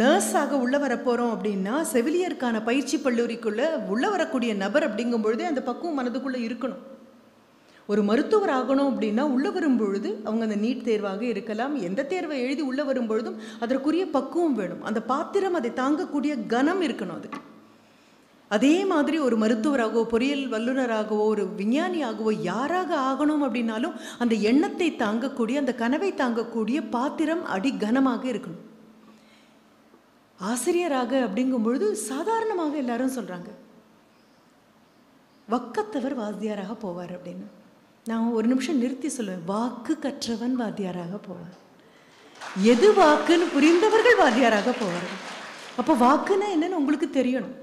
நர்ஸாக உள்ள வர போகிறோம் அப்படின்னா செவிலியருக்கான பயிற்சி பல்லூரிக்குள்ளே உள்ள வரக்கூடிய நபர் அப்படிங்கும்பொழுது அந்த பக்குவம் மனதுக்குள்ளே இருக்கணும். ஒரு மருத்துவர் ஆகணும் அப்படின்னா உள்ளே வரும்பொழுது அவங்க அந்த நீட் தேர்வாக இருக்கலாம். எந்த தேர்வை எழுதி உள்ளே வரும்பொழுதும் அதற்குரிய பக்குவம் வேணும். அந்த பாத்திரம் அதை தாங்கக்கூடிய கனம் இருக்கணும் அதுக்கு அதே மாதிரி ஒரு மருத்துவராகவோ பொறியியல் வல்லுநராகவோ ஒரு விஞ்ஞானியாகவோ யாராக ஆகணும் அப்படின்னாலும் அந்த எண்ணத்தை தாங்கக்கூடிய அந்த கனவை தாங்கக்கூடிய பாத்திரம் அடி கனமாக இருக்கணும். ஆசிரியராக அப்படிங்கும் பொழுது சாதாரணமாக எல்லாரும் சொல்கிறாங்க வக்கத்தவர் வாத்தியாராக போவார் அப்படின்னு. நான் ஒரு நிமிஷம் நிறுத்தி சொல்லுவேன். வாக்கு கற்றவன் வாத்தியாராக போவார். எது வாக்குன்னு புரிந்தவர்கள் வாத்தியாராக போவார்கள் அப்போ வாக்குன்னா என்னன்னு உங்களுக்கு தெரியணும்.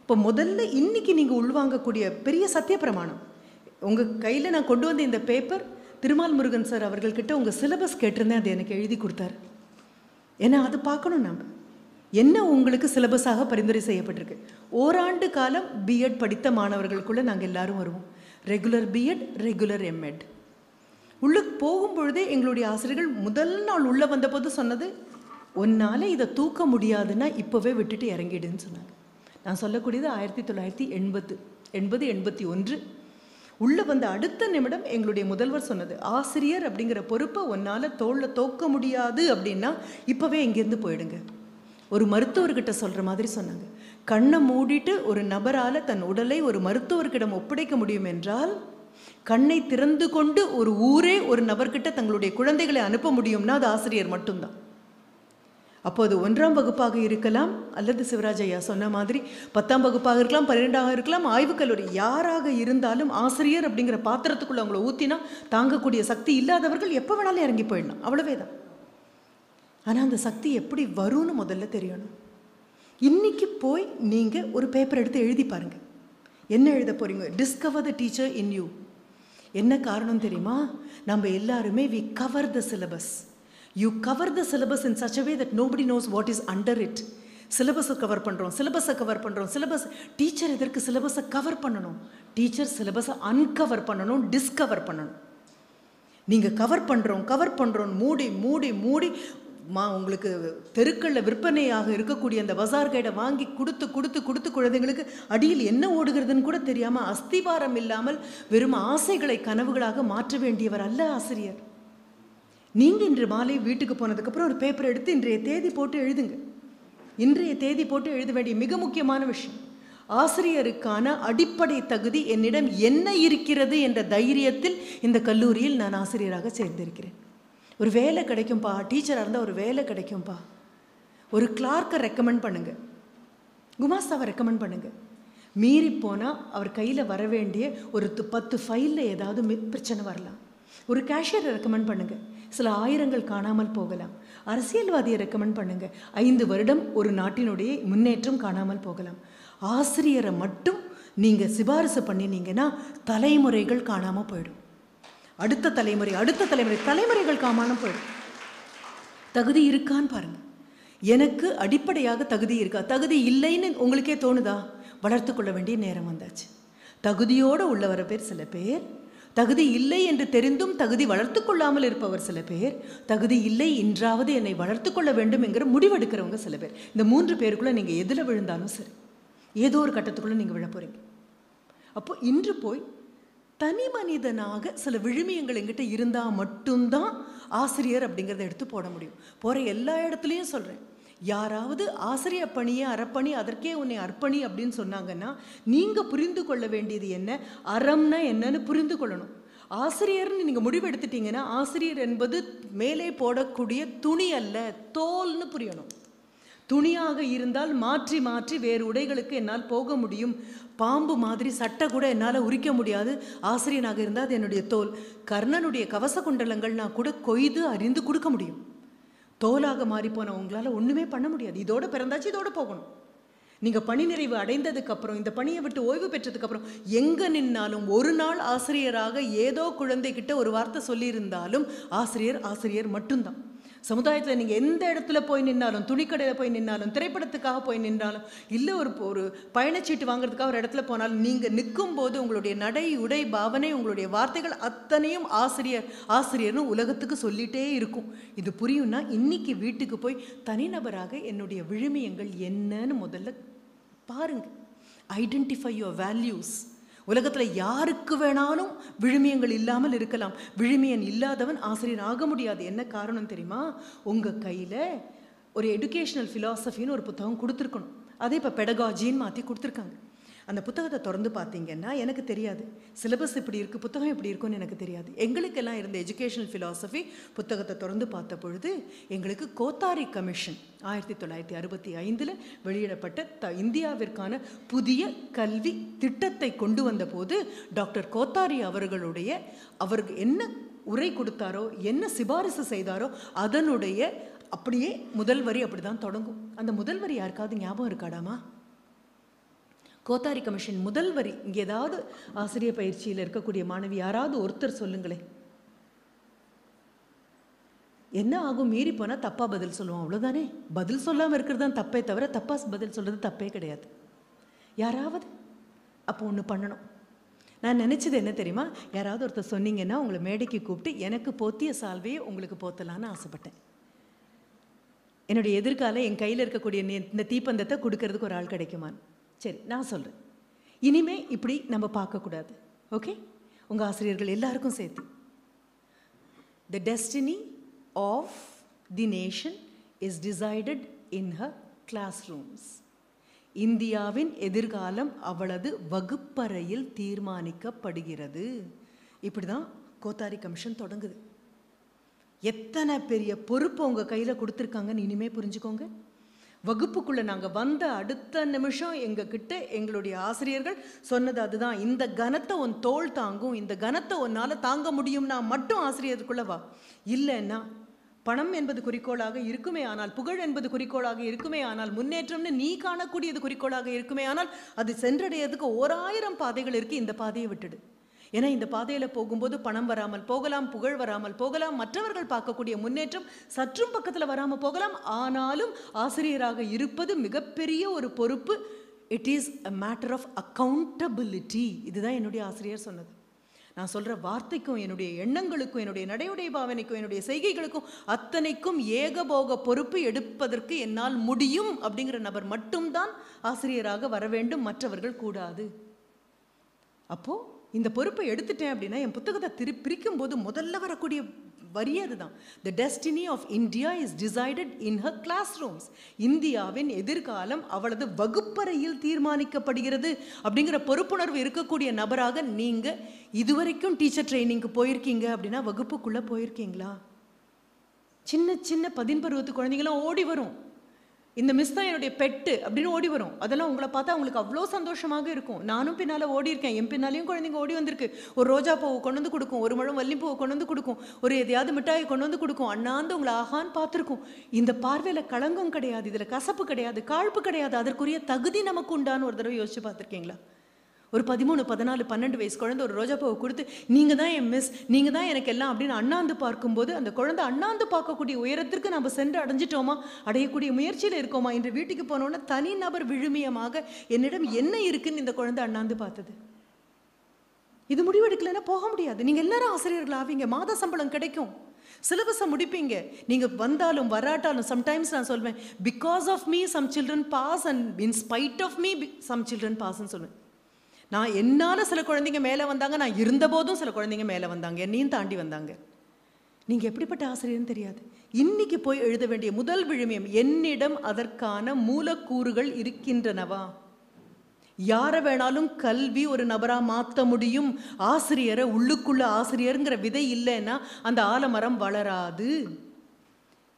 இப்போ முதல்ல இன்னைக்கு நீங்கள் உள்வாங்கக்கூடிய பெரிய சத்திய பிரமாணம் உங்கள் கையில் நான் கொண்டு வந்த இந்த பேப்பர் திருமால் முருகன் சார் அவர்கள்கிட்ட உங்கள் சிலபஸ் கேட்டிருந்தேன் அது எனக்கு எழுதி கொடுத்தாரு. ஏன்னா அது பார்க்கணும் நம்ம. என்ன உங்களுக்கு சிலபஸாக பரிந்துரை செய்யப்பட்டிருக்கு? ஓராண்டு காலம் பிஎட் படித்த மாணவர்களுக்குள்ளே நாங்கள் எல்லாரும் வருவோம். ரெகுலர் பிஎட் ரெகுலர் எம்எட் உள்ளுக்கு போகும்பொழுதே எங்களுடைய ஆசிரியர்கள் முதல் நாள் உள்ளே வந்தபோது சொன்னது உன்னால் இதை தூக்க முடியாதுன்னா இப்போவே விட்டுட்டு இறங்கிடுன்னு சொன்னாங்க. நான் சொல்லக்கூடியது ஆயிரத்தி தொள்ளாயிரத்தி எண்பத்து எண்பது எண்பத்தி ஒன்று. உள்ளே வந்த அடுத்த நிமிடம் எங்களுடைய முதல்வர் சொன்னது ஆசிரியர் அப்படிங்கிற பொறுப்பை உன்னால் தோளில் தோக்க முடியாது அப்படின்னா இப்போவே இங்கேருந்து போயிடுங்க. ஒரு மருத்துவர்கிட்ட சொல்கிற மாதிரி சொன்னாங்க. கண்ணை மூடிட்டு ஒரு நபரால் தன் உடலை ஒரு மருத்துவர்கிடம் ஒப்படைக்க முடியும் என்றால் கண்ணை திறந்து கொண்டு ஒரு ஊரே ஒரு நபர்கிட்ட தங்களுடைய குழந்தைகளை அனுப்ப முடியும்னா அது ஆசிரியர் மட்டும்தான். அப்போது ஒன்றாம் வகுப்பாக இருக்கலாம் அல்லது சிவராஜ் ஐயா சொன்ன மாதிரி பத்தாம் வகுப்பாக இருக்கலாம் பன்னிரெண்டாக இருக்கலாம் ஆய்வுக் கல்லூரி யாராக இருந்தாலும் ஆசிரியர் அப்படிங்கிற பாத்திரத்துக்குள்ள அவங்கள ஊற்றினா தாங்கக்கூடிய சக்தி இல்லாதவர்கள் எப்போ வேணாலும் இறங்கி போயிடலாம். அவ்வளவே தான் ஆனால் அந்த சக்தி எப்படி வரும்னு முதல்ல தெரியணும். இன்னைக்கு போய் நீங்கள் ஒரு பேப்பர் எடுத்து எழுதி பாருங்க. என்ன எழுத போகிறீங்க discover the teacher in you என்ன காரணம் தெரியுமா? நம்ம எல்லாருமே we cover the syllabus you cover the syllabus in such way that nobody knows what is under it சிலபஸை கவர் பண்ணுறோம் சிலபஸை கவர் பண்ணுறோம் சிலபஸ் டீச்சர் எதற்கு சிலபஸை கவர் பண்ணணும்? டீச்சர் சிலபஸை அன்கவர் பண்ணணும் டிஸ்கவர் பண்ணணும். நீங்கள் கவர் பண்ணுறோம் கவர் பண்ணுறோம் மூடி மூடி மூடி மா உங்களுக்கு தெருக்களில் விற்பனையாக இருக்கக்கூடிய அந்த பசார் கைடை வாங்கி கொடுத்து கொடுத்து கொடுத்து குழந்தைங்களுக்கு அடியில் என்ன ஓடுகிறதுன்னு கூட தெரியாமல் அஸ்திவாரம் இல்லாமல் வெறும் ஆசைகளை கனவுகளாக மாற்ற வேண்டியவர் அல்ல ஆசிரியர். நீங்கள் இன்று மாலை வீட்டுக்கு போனதுக்கப்புறம் ஒரு பேப்பர் எடுத்து இன்றைய தேதி போட்டு எழுதுங்க. இன்றைய தேதி போட்டு எழுத வேண்டிய மிக முக்கியமான விஷயம் ஆசிரியருக்கான அடிப்படை தகுதி என்னிடம் என்ன இருக்கிறது என்ற தைரியத்தில் இந்த கல்லூரியில் நான் ஆசிரியராக சேர்ந்திருக்கிறேன். ஒரு வேலை கிடைக்கும்ப்பா டீச்சராக இருந்தால் ஒரு வேலை கிடைக்கும்ப்பா ஒரு கிளார்க்கை ரெக்கமெண்ட் பண்ணுங்கள் குமாஸ்தாவை ரெக்கமெண்ட் பண்ணுங்கள் மீறி போனால் அவர் கையில் வர வேண்டிய ஒரு பத்து ஃபைலில் ஏதாவது பிரச்சனை வரலாம். ஒரு கேஷியரை ரெக்கமெண்ட் பண்ணுங்கள் சில ஆயிரங்கள் காணாமல் போகலாம். அரசியல்வாதியை ரெக்கமெண்ட் பண்ணுங்கள் ஐந்து வருடம் ஒரு நாட்டினுடைய முன்னேற்றம் காணாமல் போகலாம். ஆசிரியரை மட்டும் நீங்கள் சிபாரிசு பண்ணினீங்கன்னா தலைமுறைகள் காணாமல் போயிடும். அடுத்த தலைமுறை அடுத்த தலைமுறை தலைமுறைகள் காமானம் போயிடும். தகுதி இருக்கான்னு பாருங்க. எனக்கு அடிப்படையாக தகுதி இருக்கா? தகுதி இல்லைன்னு உங்களுக்கே தோணுதா? வளர்த்து கொள்ள வேண்டிய நேரம் வந்தாச்சு. தகுதியோடு உள்ளவர பேர் சில பேர் தகுதி இல்லை என்று தெரிந்தும் தகுதி வளர்த்து கொள்ளாமல் இருப்பவர் சில பேர் தகுதி இல்லை இன்றாவது என்னை வளர்த்து கொள்ள வேண்டும் என்கிற முடிவெடுக்கிறவங்க சில பேர். இந்த மூன்று பேருக்குள்ளே நீங்கள் எதில் விழுந்தாலும் சரி ஏதோ ஒரு கட்டத்துக்குள்ளே நீங்கள் விழ போகிறீங்க அப்போ இன்று போய் தனி மனிதனாக சில விழுமியங்கள் எங்கிட்ட இருந்தால் மட்டும்தான் ஆசிரியர் அப்படிங்கிறத எடுத்து போட முடியும். போகிற எல்லா இடத்துலையும் சொல்கிறேன் யாராவது ஆசிரியர் பணியை அறப்பணி அதற்கே உன்னை அர்ப்பணி அப்படின்னு சொன்னாங்கன்னா நீங்கள் புரிந்து கொள்ள வேண்டியது என்ன? அறம்னா என்னன்னு புரிந்து கொள்ளணும். ஆசிரியர்னு நீங்கள் முடிவெடுத்துட்டீங்கன்னா ஆசிரியர் என்பது மேலே போடக்கூடிய துணி அல்ல தோல்னு புரியணும். துணியாக இருந்தால் மாற்றி மாற்றி வேறு உடைகளுக்கு என்னால் போக முடியும். பாம்பு மாதிரி சட்டை கூட என்னால் உரிக்க முடியாது. ஆசிரியனாக இருந்தால் அது என்னுடைய தோல். கர்ணனுடைய கவச குண்டலங்கள் நான் கூட கொய்து அறிந்து கொடுக்க முடியும். தோலாக மாறி போன உங்களால் ஒன்றுமே பண்ண முடியாது. இதோட பிறந்தாச்சு இதோட போகணும். நீங்கள் பணி நிறைவு அடைந்ததுக்கப்புறம் இந்த பணியை விட்டு ஓய்வு பெற்றதுக்கப்புறம் எங்கே நின்னாலும் ஒரு நாள் ஆசிரியராக ஏதோ குழந்தைகிட்ட ஒரு வார்த்தை சொல்லியிருந்தாலும் ஆசிரியர் ஆசிரியர் மட்டும்தான். சமுதாயத்தில் நீங்கள் எந்த இடத்துல போய் நின்னாலும் துணிக்கடையில் போய் நின்னாலும் திரைப்படத்துக்காக போய் நின்றாலும் இல்லை ஒரு ஒரு பயணச்சீட்டு வாங்குறதுக்காக ஒரு இடத்துல போனாலும் நீங்கள் நிற்கும் போது உங்களுடைய நடை உடை பாவனை உங்களுடைய வார்த்தைகள் அத்தனையும் ஆசிரியர் ஆசிரியர்னு உலகத்துக்கு சொல்லிட்டே இருக்கும். இது புரியும்னா இன்னைக்கு வீட்டுக்கு போய் தனிநபராக என்னுடைய விழுமியங்கள் என்னன்னு முதல்ல பாருங்கள் ஐடென்டிஃபை யுவர் வேல்யூஸ் உலகத்தில் யாருக்கு வேணாலும் விழுமியங்கள் இல்லாமல் இருக்கலாம். விழுமியன் இல்லாதவன் ஆசிரியர் ஆக முடியாது. என்ன காரணம் தெரியுமா? உங்கள் கையில் ஒரு எடுகேஷ்னல் ஃபிலாசபின்னு ஒரு புத்தகம் கொடுத்துருக்கணும். அதே இப்போ பெடகாஜின்னு மாற்றி கொடுத்துருக்காங்க. அந்த புத்தகத்தை திறந்து பார்த்தீங்கன்னா எனக்கு தெரியாது. சிலபஸ் இப்படி இருக்குது புத்தகம் இப்படி இருக்கும்னு எனக்கு தெரியாது. எங்களுக்கெல்லாம் இருந்த எஜுகேஷனல் ஃபிலாசபி புத்தகத்தை திறந்து பார்த்த பொழுது எங்களுக்கு கோத்தாரி கமிஷன் ஆயிரத்தி தொள்ளாயிரத்தி அறுபத்தி ஐந்தில் வெளியிடப்பட்ட த இந்தியாவிற்கான புதிய கல்வி திட்டத்தை கொண்டு வந்தபோது டாக்டர் கோத்தாரி அவர்களுடைய அவருக்கு என்ன உரை கொடுத்தாரோ என்ன சிபாரிசு செய்தாரோ அதனுடைய அப்படியே முதல் வரி அப்படி தான் தொடங்கும். அந்த முதல் வரி யாருக்காவது ஞாபகம் இருக்காடாமா? கோத்தாரி கமிஷன் முதல் வரி இங்கே ஏதாவது ஆசிரியர் பயிற்சியில் இருக்கக்கூடிய மாணவி யாராவது ஒருத்தர் சொல்லுங்களேன். என்ன ஆகும்? மீறி போனால் தப்பாக பதில் சொல்லுவோம் அவ்வளோதானே பதில் சொல்லாமல் இருக்கிறது தான் தப்பே தவிர தப்பாக பதில் சொல்கிறது தப்பே கிடையாது. யாராவது? அப்போ ஒன்று பண்ணணும். நான் நினச்சது என்ன தெரியுமா? யாராவது ஒருத்தர் சொன்னீங்கன்னா உங்களை மேடைக்கு கூப்பிட்டு எனக்கு போத்திய சால்வையை உங்களுக்கு போத்தலான்னு ஆசைப்பட்டேன். என்னுடைய எதிர்காலம் என் கையில் இருக்கக்கூடிய இந்த தீப்பந்தத்தை கொடுக்கறதுக்கு ஒரு ஆள் கிடைக்குமான்னு. சரி நான் சொல்கிறேன் இனிமே இப்படி நம்ம பார்க்கக்கூடாது. ஓகே உங்கள் ஆசிரியர்கள் எல்லாருக்கும் சேர்த்து. The destiny of the nation is decided in her classrooms இந்தியாவின் எதிர்காலம் அவளது வகுப்பறையில் தீர்மானிக்கப்படுகிறது. இப்படி தான் கோத்தாரி கமிஷன் தொடங்குது. எத்தனை பெரிய பொறுப்பு உங்கள் கையில் கொடுத்துருக்காங்கன்னு இனிமே புரிஞ்சுக்கோங்க. வகுப்புக்குள்ளே நாங்கள் வந்த அடுத்த நிமிஷம் எங்ககிட்ட எங்களுடைய ஆசிரியர்கள் சொன்னது அதுதான். இந்த கனத்தை உன் தோல் தாங்கும் இந்த கனத்தை உன்னால் தாங்க முடியும்னா மட்டும் ஆசிரியருக்குள்ள வா. இல்லைன்னா பணம் என்பது குறிக்கோளாக இருக்குமே ஆனால் புகழ் என்பது குறிக்கோளாக இருக்குமே ஆனால் முன்னேற்றம்னு நீ காணக்கூடியது குறிக்கோளாக இருக்குமே ஆனால் அது சென்றடையிறதுக்கு ஓராயிரம் பாதைகள் இருக்குது இந்த பாதையை விட்டுடு. ஏன்னா இந்த பாதையில் போகும்போது பணம் வராமல் போகலாம் புகழ் வராமல் போகலாம் மற்றவர்கள் பார்க்கக்கூடிய முன்னேற்றம் சற்றும் பக்கத்தில் வராமல் போகலாம். ஆனாலும் ஆசிரியராக இருப்பது மிகப்பெரிய ஒரு பொறுப்பு. It is a matter of accountability இதுதான் என்னுடைய ஆசிரியர் சொன்னது. நான் சொல்கிற வார்த்தைக்கும் என்னுடைய எண்ணங்களுக்கும் என்னுடைய நடையுடைய பாவனைக்கும் என்னுடைய செய்கைகளுக்கும் அத்தனைக்கும் ஏகபோக பொறுப்பு எடுப்பதற்கு என்னால் முடியும் அப்படிங்கிற நபர் மட்டும்தான் ஆசிரியராக வர வேண்டும் மற்றவர்கள் கூடாது. அப்போது இந்த பொறுப்பை எடுத்துட்டேன் அப்படின்னா என் புத்தகத்தை திரு பிரிக்கும் போது முதல்ல வரக்கூடிய வரியே அதுதான். The destiny of India is decided in her classrooms இந்தியாவின் எதிர்காலம் அவளது வகுப்பறையில் தீர்மானிக்கப்படுகிறது அப்படிங்கிற பொறுப்புணர்வு இருக்கக்கூடிய நபராக நீங்கள் இதுவரைக்கும் டீச்சர் ட்ரைனிங்க்கு போயிருக்கீங்க அப்படின்னா வகுப்புக்குள்ளே போயிருக்கீங்களா? சின்ன சின்ன பதின்பருவத்து குழந்தைங்களாம் ஓடி வரும். இந்த மிஸ் தான் என்னுடைய பெட்டு அப்படின்னு ஓடி வரும். அதெல்லாம் உங்களை பார்த்தா அவங்களுக்கு அவ்வளோ சந்தோஷமாக இருக்கும். நானும் பின்னால் ஓடி இருக்கேன். என் பின்னாலையும் குழந்தைங்க ஓடி வந்திருக்கு. ஒரு ரோஜா பூவை கொண்டு வந்து கொடுக்கும். ஒரு முழம் வள்ளிப்பூவை கொண்டு வந்து கொடுக்கும். ஒரு எதையாவது மிட்டாயை கொண்டு வந்து கொடுக்கும். அண்ணாந்து உங்களை ஆகான்னு பார்த்துருக்கும். இந்த பார்வையில் களங்கம் கிடையாது. இதில் கசப்பு கிடையாது. காழ்ப்பு கிடையாது. அதற்குரிய தகுதி நமக்கு உண்டான்னு ஒரு தடவை யோசிச்சு பார்த்துருக்கீங்களா? ஒரு பதிமூணு பதினாலு பன்னெண்டு வயசு குழந்தை ஒரு ரோஜா பூவை கொடுத்து நீங்கள் தான் என் மிஸ் நீங்கள் தான் எனக்கு எல்லாம் அப்படின்னு அண்ணாந்து பார்க்கும்போது அந்த குழந்தை அண்ணாந்து பார்க்கக்கூடிய உயரத்திற்கு நம்ம சென்று அடைஞ்சிட்டோமா? அடையக்கூடிய முயற்சியில் இருக்கோமா? என்று வீட்டுக்கு போனோன்னா தனி நபர் விழுமியமாக என்னிடம் என்ன இருக்குன்னு இந்த குழந்தை அண்ணாந்து பார்த்தது? இது முடிவெடுக்கலைன்னா போக முடியாது. நீங்கள் எல்லாரும் ஆசிரியர்கள் ஆவீங்க மாத சம்பளம் கிடைக்கும். சிலபஸை முடிப்பீங்க. நீங்கள் வந்தாலும் வராட்டாலும் சம்டைம்ஸ் நான் சொல்வேன் because of me some children pass and in spite of me some children பாஸ்ன்னு சொல்லுவேன் நான் என்னால் சில குழந்தைங்க மேலே வந்தாங்க நான் இருந்தபோதும் சில குழந்தைங்க மேலே வந்தாங்க. என்னையும் தாண்டி வந்தாங்க. நீங்கள் எப்படிப்பட்ட ஆசிரியர்னு தெரியாது. இன்னைக்கு போய் எழுத வேண்டிய முதல் விழுமியம் என்னிடம் அதற்கான மூலக்கூறுகள் இருக்கின்றனவா? யாரை வேணாலும் கல்வி ஒரு நபராக மாற்ற முடியும்? ஆசிரியரை உள்ளுக்குள்ள ஆசிரியருங்கிற விதை இல்லைன்னா அந்த ஆலமரம் வளராது.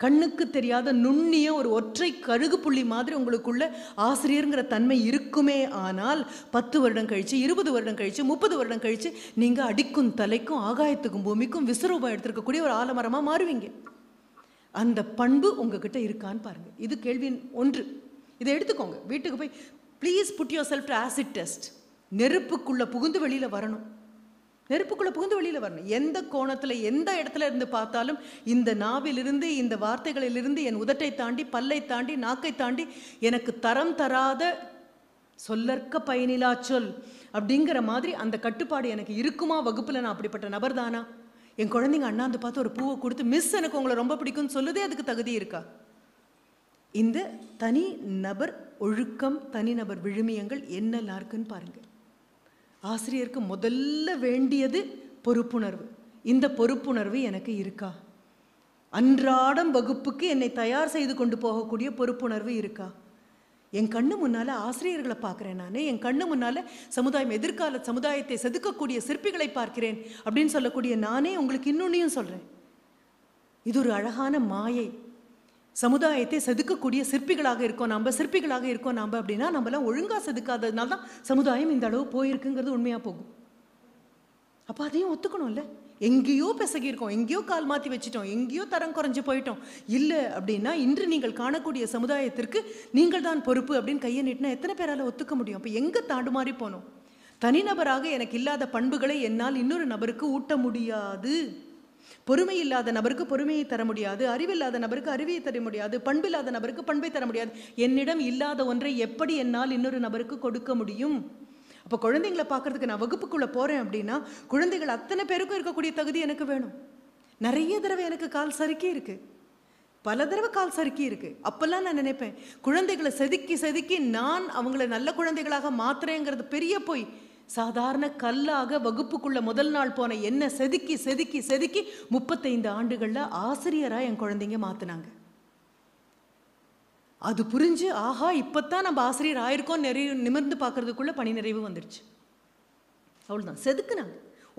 கண்ணுக்கு தெரியாத நுண்ணிய ஒரு ஒற்றை கழுகு புள்ளி மாதிரி உங்களுக்குள்ள ஆசிரியருங்கிற தன்மை இருக்குமே ஆனால் பத்து வருடம் கழிச்சு இருபது வருடம் கழிச்சு முப்பது வருடம் கழிச்சு நீங்க அடிக்கும் தலைக்கும் ஆகாயத்துக்கும் பூமிக்கும் விஸ்வரூபம் எடுத்திருக்கக்கூடிய ஒரு ஆலமரமா மாறுவீங்க. அந்த பண்பு உங்ககிட்ட இருக்கான்னு பாருங்க. இது கேள்வி ஒன்று. இதை எடுத்துக்கோங்க. வீட்டுக்கு போய் please put yourself to acid test நெருப்புக்குள்ள புகுந்து வெளியில வரணும். நெருப்புக்குள்ள புகுந்து வெளியில வரணும். எந்த கோணத்துல எந்த இடத்துல இருந்து பார்த்தாலும் இந்த நாவிலிருந்து இந்த வார்த்தைகளிலிருந்து என் உதட்டை தாண்டி பல்லை தாண்டி நாக்கை தாண்டி எனக்கு தரம் தராத சொல்லற்க பயனிலா சொல் அப்படிங்கிற மாதிரி அந்த கட்டுப்பாடு எனக்கு இருக்குமா? வகுப்புல நான் அப்படிப்பட்ட நபர் தானா? என் குழந்தைங்க அண்ணாந்து பார்த்து ஒரு பூவை கொடுத்து மிஸ் எனக்கு உங்களை ரொம்ப பிடிக்கும்னு சொல்லுதே அதுக்கு தகுதி இருக்கா? இந்த தனி நபர் ஒழுக்கம் தனிநபர் விழுமியங்கள் என்னெல்லாம் இருக்குன்னு பாருங்கள் ஆசிரியருக்கு முதல்ல வேண்டியது பொறுப்புணர்வு. இந்த பொறுப்புணர்வு எனக்கு இருக்கா? அன்றாடம் வகுப்புக்கு என்னை தயார் செய்து கொண்டு போகக்கூடிய பொறுப்புணர்வு இருக்கா? என் கண்ணு முன்னால் ஆசிரியர்களை பார்க்குறேன் நான். என் கண்ணு முன்னால் சமுதாயம் எதிர்கால சமுதாயத்தை செதுக்கக்கூடிய சிற்பிகளை பார்க்கிறேன் அப்படின்னு சொல்லக்கூடிய நானே உங்களுக்கு இன்னொன்னையும் சொல்கிறேன் இது ஒரு அழகான மாயை. சமுதாயத்தை செதுக்கக்கூடிய சிற்பிகளாக இருக்கோம் நம்ம சிற்பிகளாக இருக்கோம் நம்ம அப்படின்னா நம்மளாம் ஒழுங்காக செதுக்காததுனால தான் சமுதாயம் இந்த அளவு போயிருக்குங்கிறது உண்மையாக போகும். அப்போ அதையும் ஒத்துக்கணும்ல? எங்கேயோ பிசகியிருக்கோம் எங்கேயோ கால் மாற்றி வச்சிட்டோம் எங்கேயோ தரம் குறைஞ்சு போயிட்டோம். இல்லை அப்படின்னா இன்று நீங்கள் காணக்கூடிய சமுதாயத்திற்கு நீங்கள் தான் பொறுப்பு அப்படின்னு கையை நீட்டினா எத்தனை பேரால் ஒத்துக்க முடியும்? அப்போ எங்கே தாண்டுமாறி போனோம்? தனிநபராக எனக்கு இல்லாத பண்புகளை என்னால் இன்னொரு நபருக்கு ஊட்ட முடியாது. பொறுமை இல்லாத நபருக்கு பொறுமையை தர முடியாது அறிவில்லாத நபருக்கு அறிவியை தர முடியாது பண்பில்லாத நபருக்கு பண்பை தர முடியாது. என்னிடம் இல்லாத ஒன்றை எப்படி என்னால் இன்னொரு நபருக்கு கொடுக்க முடியும்? அப்போ குழந்தைங்களை பார்க்கறதுக்கு நான் வகுப்புக்குள்ளே போகிறேன் அப்படின்னா குழந்தைகள் அத்தனை பேருக்கும் இருக்கக்கூடிய தகுதி எனக்கு வேணும். நிறைய தடவை எனக்கு கால் சறுக்கி இருக்கு. பல தடவை கால் சறுக்கி இருக்கு. அப்பெல்லாம் நான் நினைப்பேன் குழந்தைகளை செதுக்கி செதுக்கி நான் அவங்கள நல்ல குழந்தைகளாக மாத்துறேங்கிறது பெரிய போய். சாதாரண கல்லாக வகுப்புக்குள்ள முதல் நாள் போன என்ன செதுக்கி செதுக்கி செதுக்கி முப்பத்தைந்து ஆண்டுகளில் ஆசிரியராக என் குழந்தைங்க மாத்துனாங்க. அது புரிஞ்சு ஆஹா இப்பத்தான் நம்ம ஆசிரியர் ஆயிருக்கோம் நிறைய நிமிர்ந்து பார்க்கறதுக்குள்ள பணி நிறைவு வந்துடுச்சு அவ்வளோதான் செதுக்குனாங்க.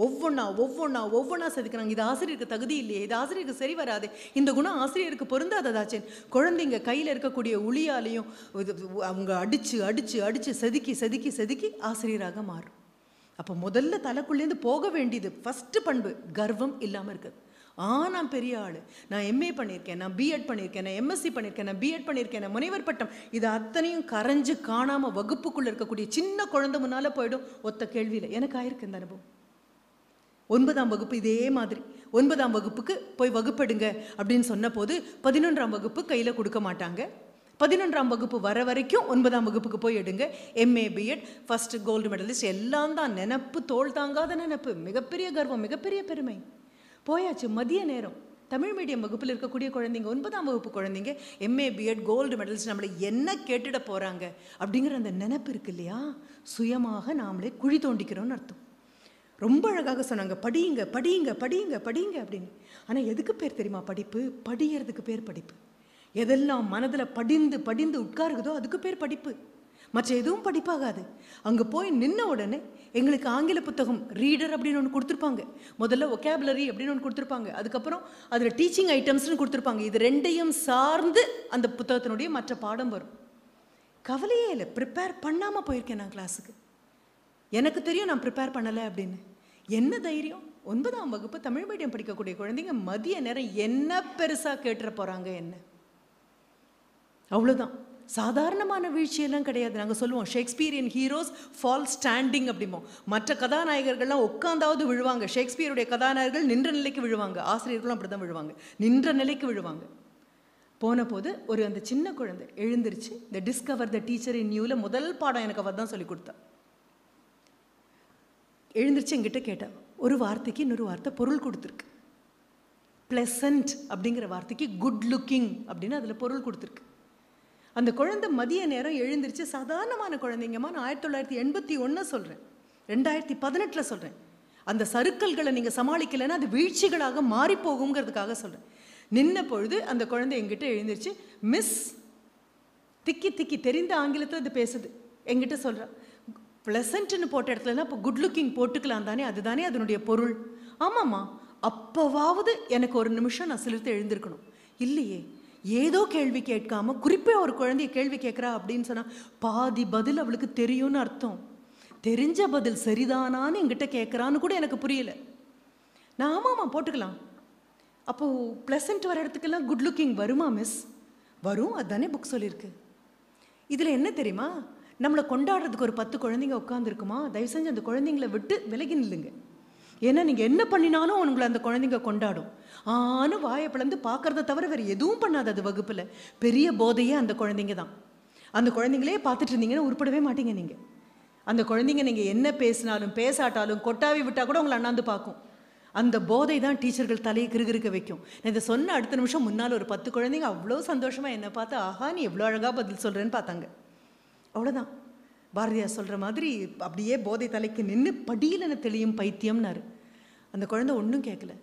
ஒவ்வொன்றா ஒவ்வொன்றா ஒவ்வொன்றா செதுக்குனாங்க. இது ஆசிரியருக்கு தகுதி இல்லையே இது ஆசிரியருக்கு சரி வராது இந்த குணம் ஆசிரியருக்கு பொருந்தாததாச்சேன். குழந்தைங்க கையில் இருக்கக்கூடிய உளியாலையும் இது அவங்க அடித்து அடித்து அடித்து செதுக்கி செதுக்கி செதுக்கி ஆசிரியராக மாறும். அப்போ முதல்ல தலைக்குள்ளேருந்து போக வேண்டியது ஃபஸ்ட்டு பண்பு கர்வம் இல்லாமல் இருக்குது ஆ நான் பெரிய ஆள். நான் எம்ஏ பண்ணியிருக்கேன் நான் பிஎட் பண்ணியிருக்கேன் நான் எம்எஸ்சி பண்ணியிருக்கேன் நான் பிஎட் பண்ணியிருக்கேன் நான் முனைவர் பட்டம். இது அத்தனையும் கரைஞ்சு காணாமல் வகுப்புக்குள்ளே இருக்கக்கூடிய சின்ன குழந்தை முன்னால் போயிடும் ஒத்த கேள்வியில். எனக்கு ஆயிருக்கு இந்த அனுபவம். ஒன்பதாம் வகுப்பு இதே மாதிரி. ஒன்பதாம் வகுப்புக்கு போய் வகுப்பெடுங்க அப்படின்னு சொன்னபோது பதினொன்றாம் வகுப்பு கையில் கொடுக்க மாட்டாங்க. பதினொன்றாம் வகுப்பு வர வரைக்கும் ஒன்பதாம் வகுப்புக்கு போய் எடுங்க. MA BEd first gold medalist எல்லாம் தான் நினப்பு தோல் தாங்காத நினப்பு மிகப்பெரிய கர்வம் மிகப்பெரிய பெருமை. போயாச்சு மதிய நேரம். தமிழ் மீடியம் வகுப்பில் இருக்கக்கூடிய குழந்தைங்க ஒன்பதாம் வகுப்பு குழந்தைங்க எம்ஏ பிஎட் கோல்டு மெடல்ஸ் நம்மளை என்ன கேட்டுட போகிறாங்க அப்படிங்கிற அந்த நினப்பு இருக்கு இல்லையா? சுயமாக நாமளே குழி தோண்டிக்கிறோம்னு அர்த்தம். ரொம்ப அழகாக சொன்னாங்க படியுங்க படியுங்க படியுங்க படியுங்க அப்படின்னு. ஆனால் எதுக்கு பேர் தெரியுமா? படிப்பு படியறதுக்கு பேர் படிப்பு. எதெல்லாம் மனதில் படிந்து படிந்து உட்காருதோ அதுக்கு பேர் படிப்பு. மற்ற எதுவும் படிப்பாகாது. அங்கே போய் நின்ன உடனே எங்களுக்கு ஆங்கில புத்தகம் ரீடர் அப்படின்னு ஒன்று கொடுத்துருப்பாங்க. முதல்ல ஒகேபுலரி அப்படின்னு ஒன்று கொடுத்துருப்பாங்க. அதுக்கப்புறம் அதில் டீச்சிங் ஐட்டம்ஸ்னு கொடுத்துருப்பாங்க. இது ரெண்டையும் சார்ந்து அந்த புத்தகத்தினுடைய மற்ற பாடம் வரும். கவலையே இல்லை. ப்ரிப்பேர் பண்ணாமல் போயிருக்கேன் நான் கிளாஸுக்கு எனக்கு தெரியும் நான் ப்ரிப்பேர் பண்ணலை அப்படின்னு. என்ன தைரியம்? ஒன்பதாம் வகுப்பு தமிழ் மீடியம் படிக்கக்கூடிய குழந்தைங்க மதிய நேரம் என்ன பெருசாக கேட்டுற போகிறாங்க என்ன? அவ்வளோதான் சாதாரணமான வீழ்ச்சியெல்லாம் கிடையாது. நாங்கள் சொல்லுவோம் ஷேக்ஸ்பியரியன் ஹீரோஸ் ஃபால் ஸ்டாண்டிங் அப்படிம்போம். மற்ற கதாநாயகர்கள்லாம் உட்காந்தாவது விழுவாங்க. ஷேக்ஸ்பியருடைய கதாநாயகர்கள் நின்ற நிலைக்கு விழுவாங்க. ஆசிரியர்களும் அப்படி தான் விழுவாங்க. நின்ற நிலைக்கு விழுவாங்க. போன போது ஒரு அந்த சின்ன குழந்தை எழுந்திருச்சு இந்த டிஸ்கவர் த டீச்சர் இன் நியூவில் முதல் பாடம் எனக்கு அவர் தான் சொல்லி கொடுத்தா. எழுந்திருச்சு என்கிட்ட கேட்டா ஒரு வார்த்தைக்கு இன்னொரு வார்த்தை பொருள் கொடுத்துருக்கு. ப்ளசன்ட் அப்படிங்கிற வார்த்தைக்கு குட் லுக்கிங் அப்படின்னு அதில் பொருள் கொடுத்துருக்கு. அந்த குழந்தை மதிய நேரம் எழுந்திருச்சு சாதாரணமான குழந்தைங்கம்மா நான் ஆயிரத்தி தொள்ளாயிரத்தி எண்பத்தி ஒன்று சொல்கிறேன் ரெண்டாயிரத்தி பதினெட்டில் சொல்கிறேன் அந்த சறுக்கல்களை நீங்கள் சமாளிக்கலைன்னா அது வீழ்ச்சிகளாக மாறி போகுங்கிறதுக்காக சொல்கிறேன் நின்ன பொழுது அந்த குழந்தை எங்கிட்ட எழுந்திருச்சு மிஸ் திக்கி திக்கி தெரிந்த ஆங்கிலத்தில் அது பேசுது. எங்கிட்ட சொல்கிறா ப்ளசண்ட்னு போட்ட இடத்துலலாம் இப்போ குட் லுக்கிங் போட்டுக்கலாம் தானே அதுதானே அதனுடைய பொருள். ஆமாம்மா அப்போவாவது எனக்கு ஒரு நிமிஷம் நான் சிலிர்த்து எழுந்திருக்கணும். இல்லையே ஏதோ கேள்வி கேட்காம குறிப்பே ஒரு குழந்தைய கேள்வி கேட்குறா அப்படின்னு சொன்னால் பாதி பதில் அவளுக்கு தெரியும்னு அர்த்தம். தெரிஞ்ச பதில் சரிதானான்னு என்கிட்ட கேட்குறான்னு கூட எனக்கு புரியல. நான் ஆமாம்மா போட்டுக்கலாம். அப்போது ப்ளசண்ட் வர இடத்துக்கெல்லாம் குட் லுக்கிங் வருமா மிஸ் வரும் அதுதானே புக் சொல்லியிருக்கு. இதில் என்ன தெரியுமா? நம்மளை கொண்டாடுறதுக்கு ஒரு பத்து குழந்தைங்க உட்காந்துருக்குமா தயவு செஞ்சு அந்த குழந்தைங்கள விட்டு விலகி நில்லுங்க. ஏன்னா நீங்கள் என்ன பண்ணினாலும் உங்களை அந்த குழந்தைங்க கொண்டாடும். ஆனு வாயை பிளந்து பார்க்கறத தவிர வேறு எதுவும் பண்ணாது அது வகுப்பில். பெரிய போதையே அந்த குழந்தைங்க தான். அந்த குழந்தைங்களே பார்த்துட்டு இருந்தீங்கன்னா உருப்படவே மாட்டீங்க நீங்கள் அந்த குழந்தைங்க நீங்கள் என்ன பேசினாலும் பேசாட்டாலும் கொட்டாவி விட்டால் கூட உங்களை அண்ணாந்து பார்க்கும். அந்த போதை தான் டீச்சர்கள் தலையை கிருகிருக்க வைக்கும். நான் இதை சொன்ன அடுத்த நிமிஷம் முன்னால் ஒரு பத்து குழந்தைங்க அவ்வளோ சந்தோஷமாக என்னை பார்த்து ஆஹா நீ எவ்வளோ அழகாக பதில் சொல்கிறேன்னு பார்த்தாங்க. அவ்வளோதான். பாரதியார் சொல்கிற மாதிரி அப்படியே போதை தலைக்கு நின்று படியிலன தெளியும் பைத்தியம்னாரு. அந்த குழந்தை ஒன்றும் கேட்கல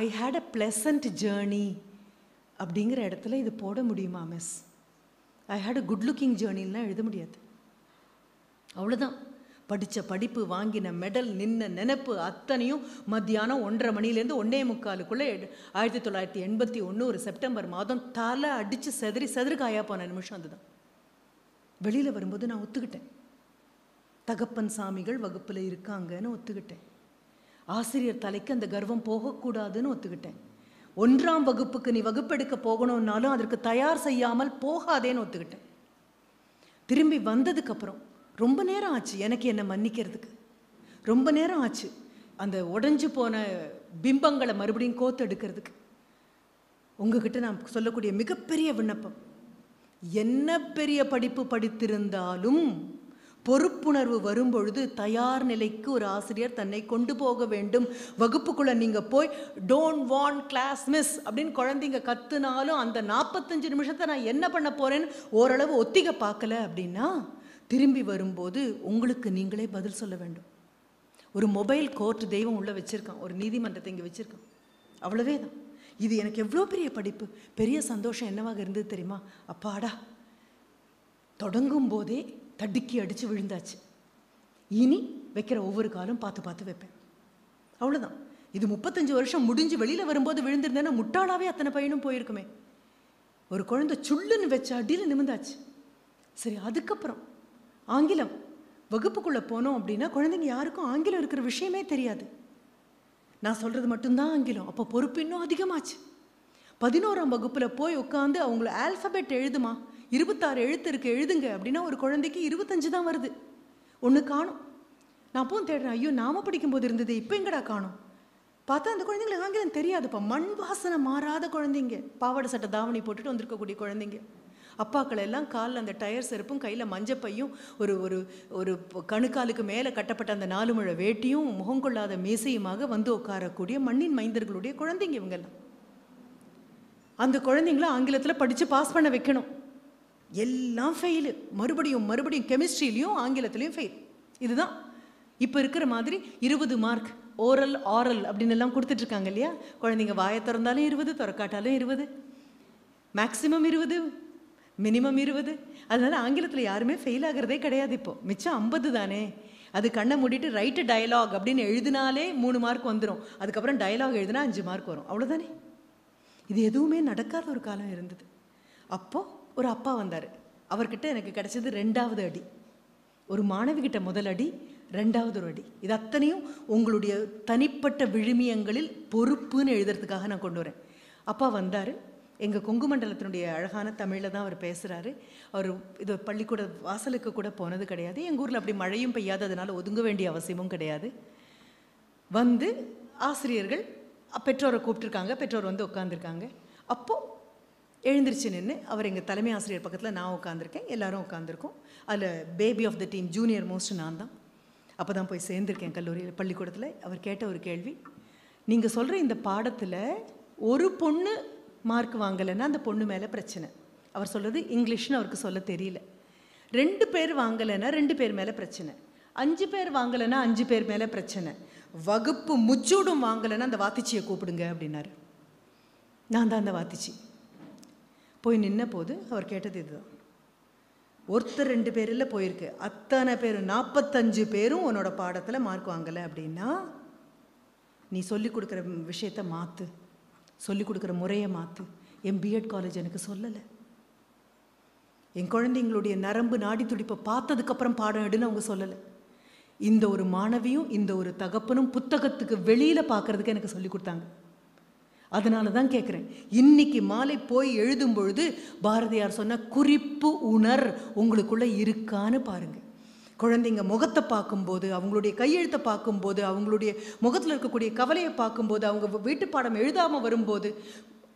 I hate a pleasant journey அப்படிங்கிற இடத்துல இது போட முடியுமா miss I had a good looking ஜேர்னிலாம் எழுத முடியாது. அவ்வளோதான் படித்த படிப்பு வாங்கின மெடல் நின்ன நினப்பு அத்தனையும் மத்தியானம் ஒன்றரை மணிலேருந்து ஒன்றே முக்காலுக்குள்ளே ஆயிரத்தி தொள்ளாயிரத்தி எண்பத்தி ஒன்று ஒரு செப்டம்பர் மாதம் தலை அடித்து செதறி செதறுகாயா போன நிமிஷம் அதுதான். வெளியில் வரும்போது நான் ஒத்துக்கிட்டேன். தகப்பன் சாமிகள் வகுப்பில் இருக்காங்கன்னு ஒத்துக்கிட்டேன். ஆசிரியர் தலைக்கு அந்த கர்வம் போகக்கூடாதுன்னு ஒத்துக்கிட்டேன். ஒன்றாம் வகுப்புக்கு நீ வகுப்பெடுக்க போகணும்னாலும் அதற்கு தயார் செய்யாமல் போகாதேன்னு ஒத்துக்கிட்டேன். திரும்பி வந்ததுக்கப்புறம் ரொம்ப நேரம் ஆச்சு எனக்கு என்னை மன்னிக்கிறதுக்கு. ரொம்ப நேரம் ஆச்சு அந்த உடஞ்சு போன பிம்பங்களை மறுபடியும் கோத்து எடுக்கிறதுக்கு உங்ககிட்ட நான் சொல்லக்கூடிய மிகப்பெரிய விண்ணப்பம். என்ன பெரிய படிப்பு படித்திருந்தாலும் பொறுப்புணர்வு வரும்பொழுது தயார் நிலைக்கு ஒரு ஆசிரியர் தன்னை கொண்டு போக வேண்டும். வகுப்புக்குள்ளே நீங்கள் போய் டோன்ட் வாண்ட் கிளாஸ் மிஸ் அப்படின்னு குழந்தைங்க கத்துனாலும் அந்த நாற்பத்தஞ்சு நிமிஷத்தை நான் என்ன பண்ண போகிறேன்னு ஓரளவு ஒத்திக பார்க்கல அப்படின்னா திரும்பி வரும்போது உங்களுக்கு நீங்களே பதில் சொல்ல வேண்டும். ஒரு மொபைல் கோர்ட் தெய்வம் உள்ளே வச்சுருக்கான் ஒரு நீதிமன்றத்தை இங்கே வச்சுருக்கான். அவ்வளவே தான் இது எனக்கு எவ்வளோ பெரிய படிப்பு? பெரிய சந்தோஷம் என்னவாக இருந்தது தெரியுமா? அப்பாடா. தொடங்கும் போதே தடுக்கி அடித்து விழுந்தாச்சு. இனி வைக்கிற ஒவ்வொரு காலும் பார்த்து பார்த்து வைப்பேன். அவ்வளோதான் இது முப்பத்தஞ்சு வருஷம் முடிஞ்சு வெளியில் வரும்போது விழுந்திருந்தேன்னா முட்டாளாவே அத்தனை பையனும் போயிருக்குமே. ஒரு குழந்தை சுள்ளுன்னு வச்ச அடியில் நிமிந்தாச்சு. சரி அதுக்கப்புறம் ஆங்கிலம். வகுப்புக்குள்ளே போனோம் அப்படின்னா குழந்தைங்க யாருக்கும் ஆங்கிலம் இருக்கிற விஷயமே தெரியாது. நான் சொல்கிறது மட்டும்தான் ஆங்கிலம். அப்போ பொறுப்பு இன்னும் அதிகமாச்சு. பதினோராம் வகுப்பில் போய் உட்காந்து அவங்கள ஆல்ஃபபெட் எழுதுமா? இருபத்தாறு எழுத்து இருக்கு எழுதுங்க அப்படின்னா ஒரு குழந்தைக்கு இருபத்தஞ்சு தான் வருது. ஒன்று காணும். நான் அப்பவும் தேடுறேன் ஐயோ நாம படிக்கும்போது இருந்தது இப்போ எங்கடா காணும்? பார்த்தா அந்த குழந்தைங்களுக்கு ஆங்கிலம் தெரியாதுப்பா. மண் வாசனை மாறாத குழந்தைங்க. பாவாடை சட்டை தாவணி போட்டுட்டு வந்திருக்கக்கூடிய குழந்தைங்க. அப்பாக்கள் எல்லாம் காலில் அந்த டயர் செருப்பும் கையில் மஞ்சப்பையும் ஒரு ஒரு ஒரு கணுக்காலுக்கு மேலே கட்டப்பட்ட அந்த நாலு முழ வேட்டியும் முகம் கொள்ளாத மீசையுமாக வந்து உட்காரக்கூடிய மண்ணின் மைந்தர்களுடைய குழந்தைங்க இவங்கெல்லாம். அந்த குழந்தைங்கள ஆங்கிலத்தில் படித்து பாஸ் பண்ண வைக்கணும். எல்லாம் ஃபெயிலு மறுபடியும் மறுபடியும் கெமிஸ்ட்ரிலையும் ஆங்கிலத்துலேயும் ஃபெயில் இதுதான். இப்போ இருக்கிற மாதிரி இருபது மார்க் ஓரல் ஆரல் அப்படின்னு எல்லாம் கொடுத்துட்ருக்காங்க இல்லையா? குழந்தைங்க வாயை திறந்தாலும் இருபது திறக்காட்டாலும் இருபது. மேக்ஸிமம் இருபது. மினிமம் இருபது. அதனால் ஆங்கிலத்தில் யாருமே ஃபெயில் ஆகிறதே கிடையாது இப்போ. மிச்சம் ஐம்பது தானே. அது கண்ணை மூடிட்டு ரைட்டு டயலாக் அப்படின்னு எழுதினாலே மூணு மார்க் வந்துடும் அதுக்கப்புறம் டயலாக் எழுதினா அஞ்சு மார்க் வரும். அவ்வளோதானே இது எதுவுமே நடக்காத ஒரு காலம் இருந்தது. அப்போது ஒரு அப்பா வந்தார். அவர்கிட்ட எனக்கு கிடைச்சது ரெண்டாவது அடி. ஒரு மாணவிகிட்ட முதல் அடி ரெண்டாவது ஒரு அடி. இது அத்தனையும் உங்களுடைய தனிப்பட்ட விழுமியங்களில் பொறுப்புன்னு எழுதுறதுக்காக நான் கொண்டு வரேன். அப்பா வந்தார். எங்கள் கொங்கு மண்டலத்தினுடைய அழகான தமிழில் தான் அவர் பேசுகிறாரு அவர் இது பள்ளிக்கூட வாசலுக்கு கூட போனது கிடையாது. எங்கள் ஊரில் அப்படி மழையும் பெய்யாததுனால ஒதுங்க வேண்டிய அவசியமும் கிடையாது. வந்து ஆசிரியர்கள் பெற்றோரை கூப்பிட்ருக்காங்க பெற்றோர் வந்து உட்காந்துருக்காங்க அப்போது எழுந்திருச்சு நின்று அவர் எங்கள் தலைமை ஆசிரியர் பக்கத்தில் நான் உட்காந்துருக்கேன் எல்லாரும் உட்காந்துருக்கோம் அதில் baby of the team junior most நான் தான். அப்போ தான் போய் சேர்ந்துருக்கேன் கல்லூரியில் பள்ளிக்கூடத்தில். அவர் கேட்ட ஒரு கேள்வி நீங்கள் சொல்கிற இந்த பாடத்தில் ஒரு பொண்ணு மார்க் வாங்கலைன்னா அந்த பொண்ணு மேலே பிரச்சனை. அவர் சொல்கிறது இங்கிலீஷ்னு அவருக்கு சொல்ல தெரியல. ரெண்டு பேர் வாங்கலைன்னா ரெண்டு பேர் மேலே பிரச்சனை. அஞ்சு பேர் வாங்கலைன்னா அஞ்சு பேர் மேலே பிரச்சனை. வகுப்பு முச்சூடும் வாங்கலைன்னா அந்த வாத்திச்சியை கூப்பிடுங்க அப்படின்னாரு. நான் தான் அந்த வாத்திச்சி. போய் நின்ன போது அவர் கேட்டது இதுதான். ஒருத்தர் ரெண்டு பேரில் போயிருக்கு. அத்தனை பேர் நாற்பத்தஞ்சு பேரும் உன்னோட பாடத்தில் மார்க் வாங்கலை அப்படின்னா நீ சொல்லிக் கொடுக்குற விஷயத்த மாற்று சொல்லிக் கொடுக்குற முறையை மாற்று என் பிஎட் காலேஜ் எனக்கு சொல்லலை. என் குழந்தைங்களுடைய நரம்பு நாடி துடிப்பை பார்த்ததுக்கப்புறம் பாடம் எடுன்னு அவங்க சொல்லலை. இந்த ஒரு மாணவியும் இந்த ஒரு தகப்பனும் புத்தகத்துக்கு வெளியில் பார்க்கறதுக்கு எனக்கு சொல்லி கொடுத்தாங்க. அதனால தான் கேட்குறேன் இன்னைக்கு மாலை போய் எழுதும் பொழுது பாரதியார் சொன்ன குறிப்பு உணர் உங்களுக்குள்ளே இருக்கான்னு பாருங்கள் குழந்தைங்க முகத்தை பார்க்கும்போது அவங்களுடைய கையெழுத்தை பார்க்கும்போது அவங்களுடைய முகத்தில் இருக்கக்கூடிய கவலையை பார்க்கும்போது அவங்க வீட்டு பாடம் எழுதாமல் வரும்போது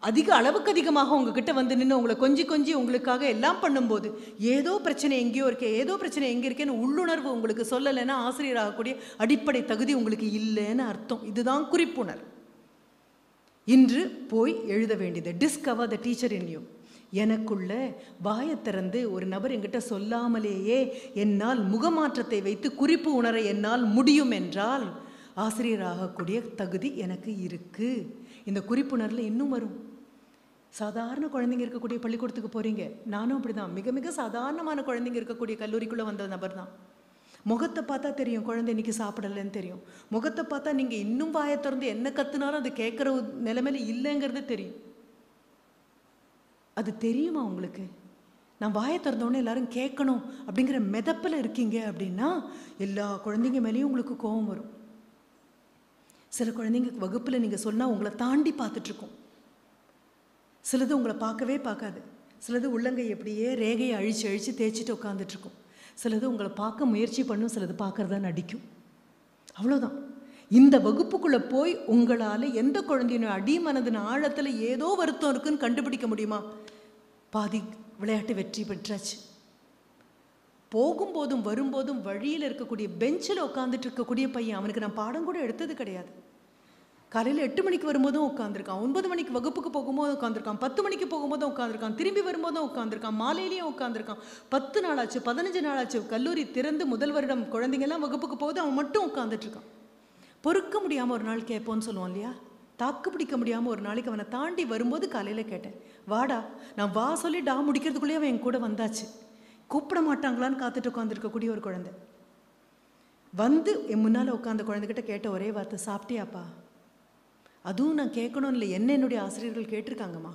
அதிக அளவுக்கு அதிகமாக உங்ககிட்ட வந்து நின்று உங்களை கொஞ்சி கொஞ்சி உங்களுக்காக எல்லாம் பண்ணும்போது ஏதோ பிரச்சனை எங்கேயோ இருக்கே ஏதோ பிரச்சனை எங்கே இருக்கேன்னு உள்ளுணர்வு உங்களுக்கு சொல்லலைன்னா ஆசிரியராகக்கூடிய அடிப்படை தகுதி உங்களுக்கு இல்லைன்னு அர்த்தம். இதுதான் குறிப்புணர். இன்று போய் எழுத வேண்டியது. Discover the teacher in you எனக்குள்ள வாயை திறந்து ஒரு நபர் என்கிட்ட சொல்லாமலேயே என்னால் முகமாற்றத்தை வைத்து குறிப்பு உணர என்னால் முடியும் என்றால் ஆசிரியராகக்கூடிய தகுதி எனக்கு இருக்கு. இந்த குறிப்புணர்வில் இன்னும் வரும். சாதாரண குழந்தைங்க இருக்கக்கூடிய பள்ளிக்கூடத்துக்கு போறீங்க. நானும் அப்படிதான். மிக மிக சாதாரணமான குழந்தைங்க இருக்கக்கூடிய கல்லூரிக்குள்ளே வந்த நபர் தான் முகத்தை பார்த்தா தெரியும் குழந்தை இன்றைக்கி சாப்பிடலன்னு தெரியும். முகத்தை பார்த்தா நீங்கள் இன்னும் வாயை திறந்து என்ன கத்துனாலும் அது கேட்குற நிலைமையில இல்லைங்கிறது தெரியும். அது தெரியுமா உங்களுக்கு? நான் வாயை திறந்தோடனே எல்லாரும் கேட்கணும் அப்படிங்கிற மிதப்பில் இருக்கீங்க அப்படின்னா எல்லா குழந்தைங்க மேலேயும் உங்களுக்கு கோபம் வரும். சில குழந்தைங்க வகுப்பில் நீங்கள் சொன்னால் உங்களை தாண்டி பார்த்துட்ருக்கோம் சிலது உங்களை பார்க்கவே பார்க்காது. சிலது உள்ளங்கை எப்படியே ரேகையை அழிச்சு அழித்து தேய்ச்சிட்டு உட்காந்துட்ருக்கும் சிலது உங்களை பார்க்க முயற்சி பண்ணும் சிலது பார்க்குறதா நடிக்கும். அவ்வளோதான் இந்த வகுப்புக்குள்ளே போய் உங்களால் எந்த குழந்தையினும் அடிமனதின் ஆழத்தில் ஏதோ வருத்தம் இருக்குன்னு கண்டுபிடிக்க முடியுமா? பாதி விளையாட்டு வெற்றி பெற்றாச்சு. போகும்போதும் வரும்போதும் வழியில் இருக்கக்கூடிய பெஞ்சில் உட்காந்துட்டு இருக்கக்கூடிய பையன் அவனுக்கு நான் பாடம் கூட எடுத்தது கிடையாது. காலையில் எட்டு மணிக்கு வரும்போதும் உட்காந்துருக்கான் ஒன்பது மணிக்கு வகுப்புக்கு போகும்போது உட்காந்துருக்கான் பத்து மணிக்கு போகும்போதும் உட்காந்துருக்கான் திரும்பி வரும்போதும் உட்காந்துருக்கான் மாலையிலையும் உட்காந்துருக்கான் பத்து நாளாச்சு பதினஞ்சு நாளாச்சு கல்லூரி திறந்து முதல் வருடம் குழந்தைங்கெல்லாம் வகுப்புக்கு போகுது அவன் மட்டும் உட்காந்துட்டு இருக்கான் பொறுக்க முடியாமல் ஒரு நாள் கேட்போன்னு சொல்லுவான் இல்லையா? தாக்கு பிடிக்க முடியாமல் ஒரு நாளைக்கு அவனை தாண்டி வரும்போது காலையில் கேட்டேன் வாடா நான் வா சொல்லி டா முடிக்கிறதுக்குள்ளேயே அவன் என் கூட வந்தாச்சு. கூப்பிட மாட்டாங்களான்னு காத்துட்டு உட்காந்துருக்கக்கூடிய ஒரு குழந்தை. வந்து என் முன்னால் உட்காந்த குழந்தைகிட்ட கேட்ட ஒரே வார்த்தை சாப்பிட்டியாப்பா? அதுவும் நான் கேட்கணும் இல்லை என்ன என்னுடைய ஆசிரியர்கள் கேட்டிருக்காங்கம்மா.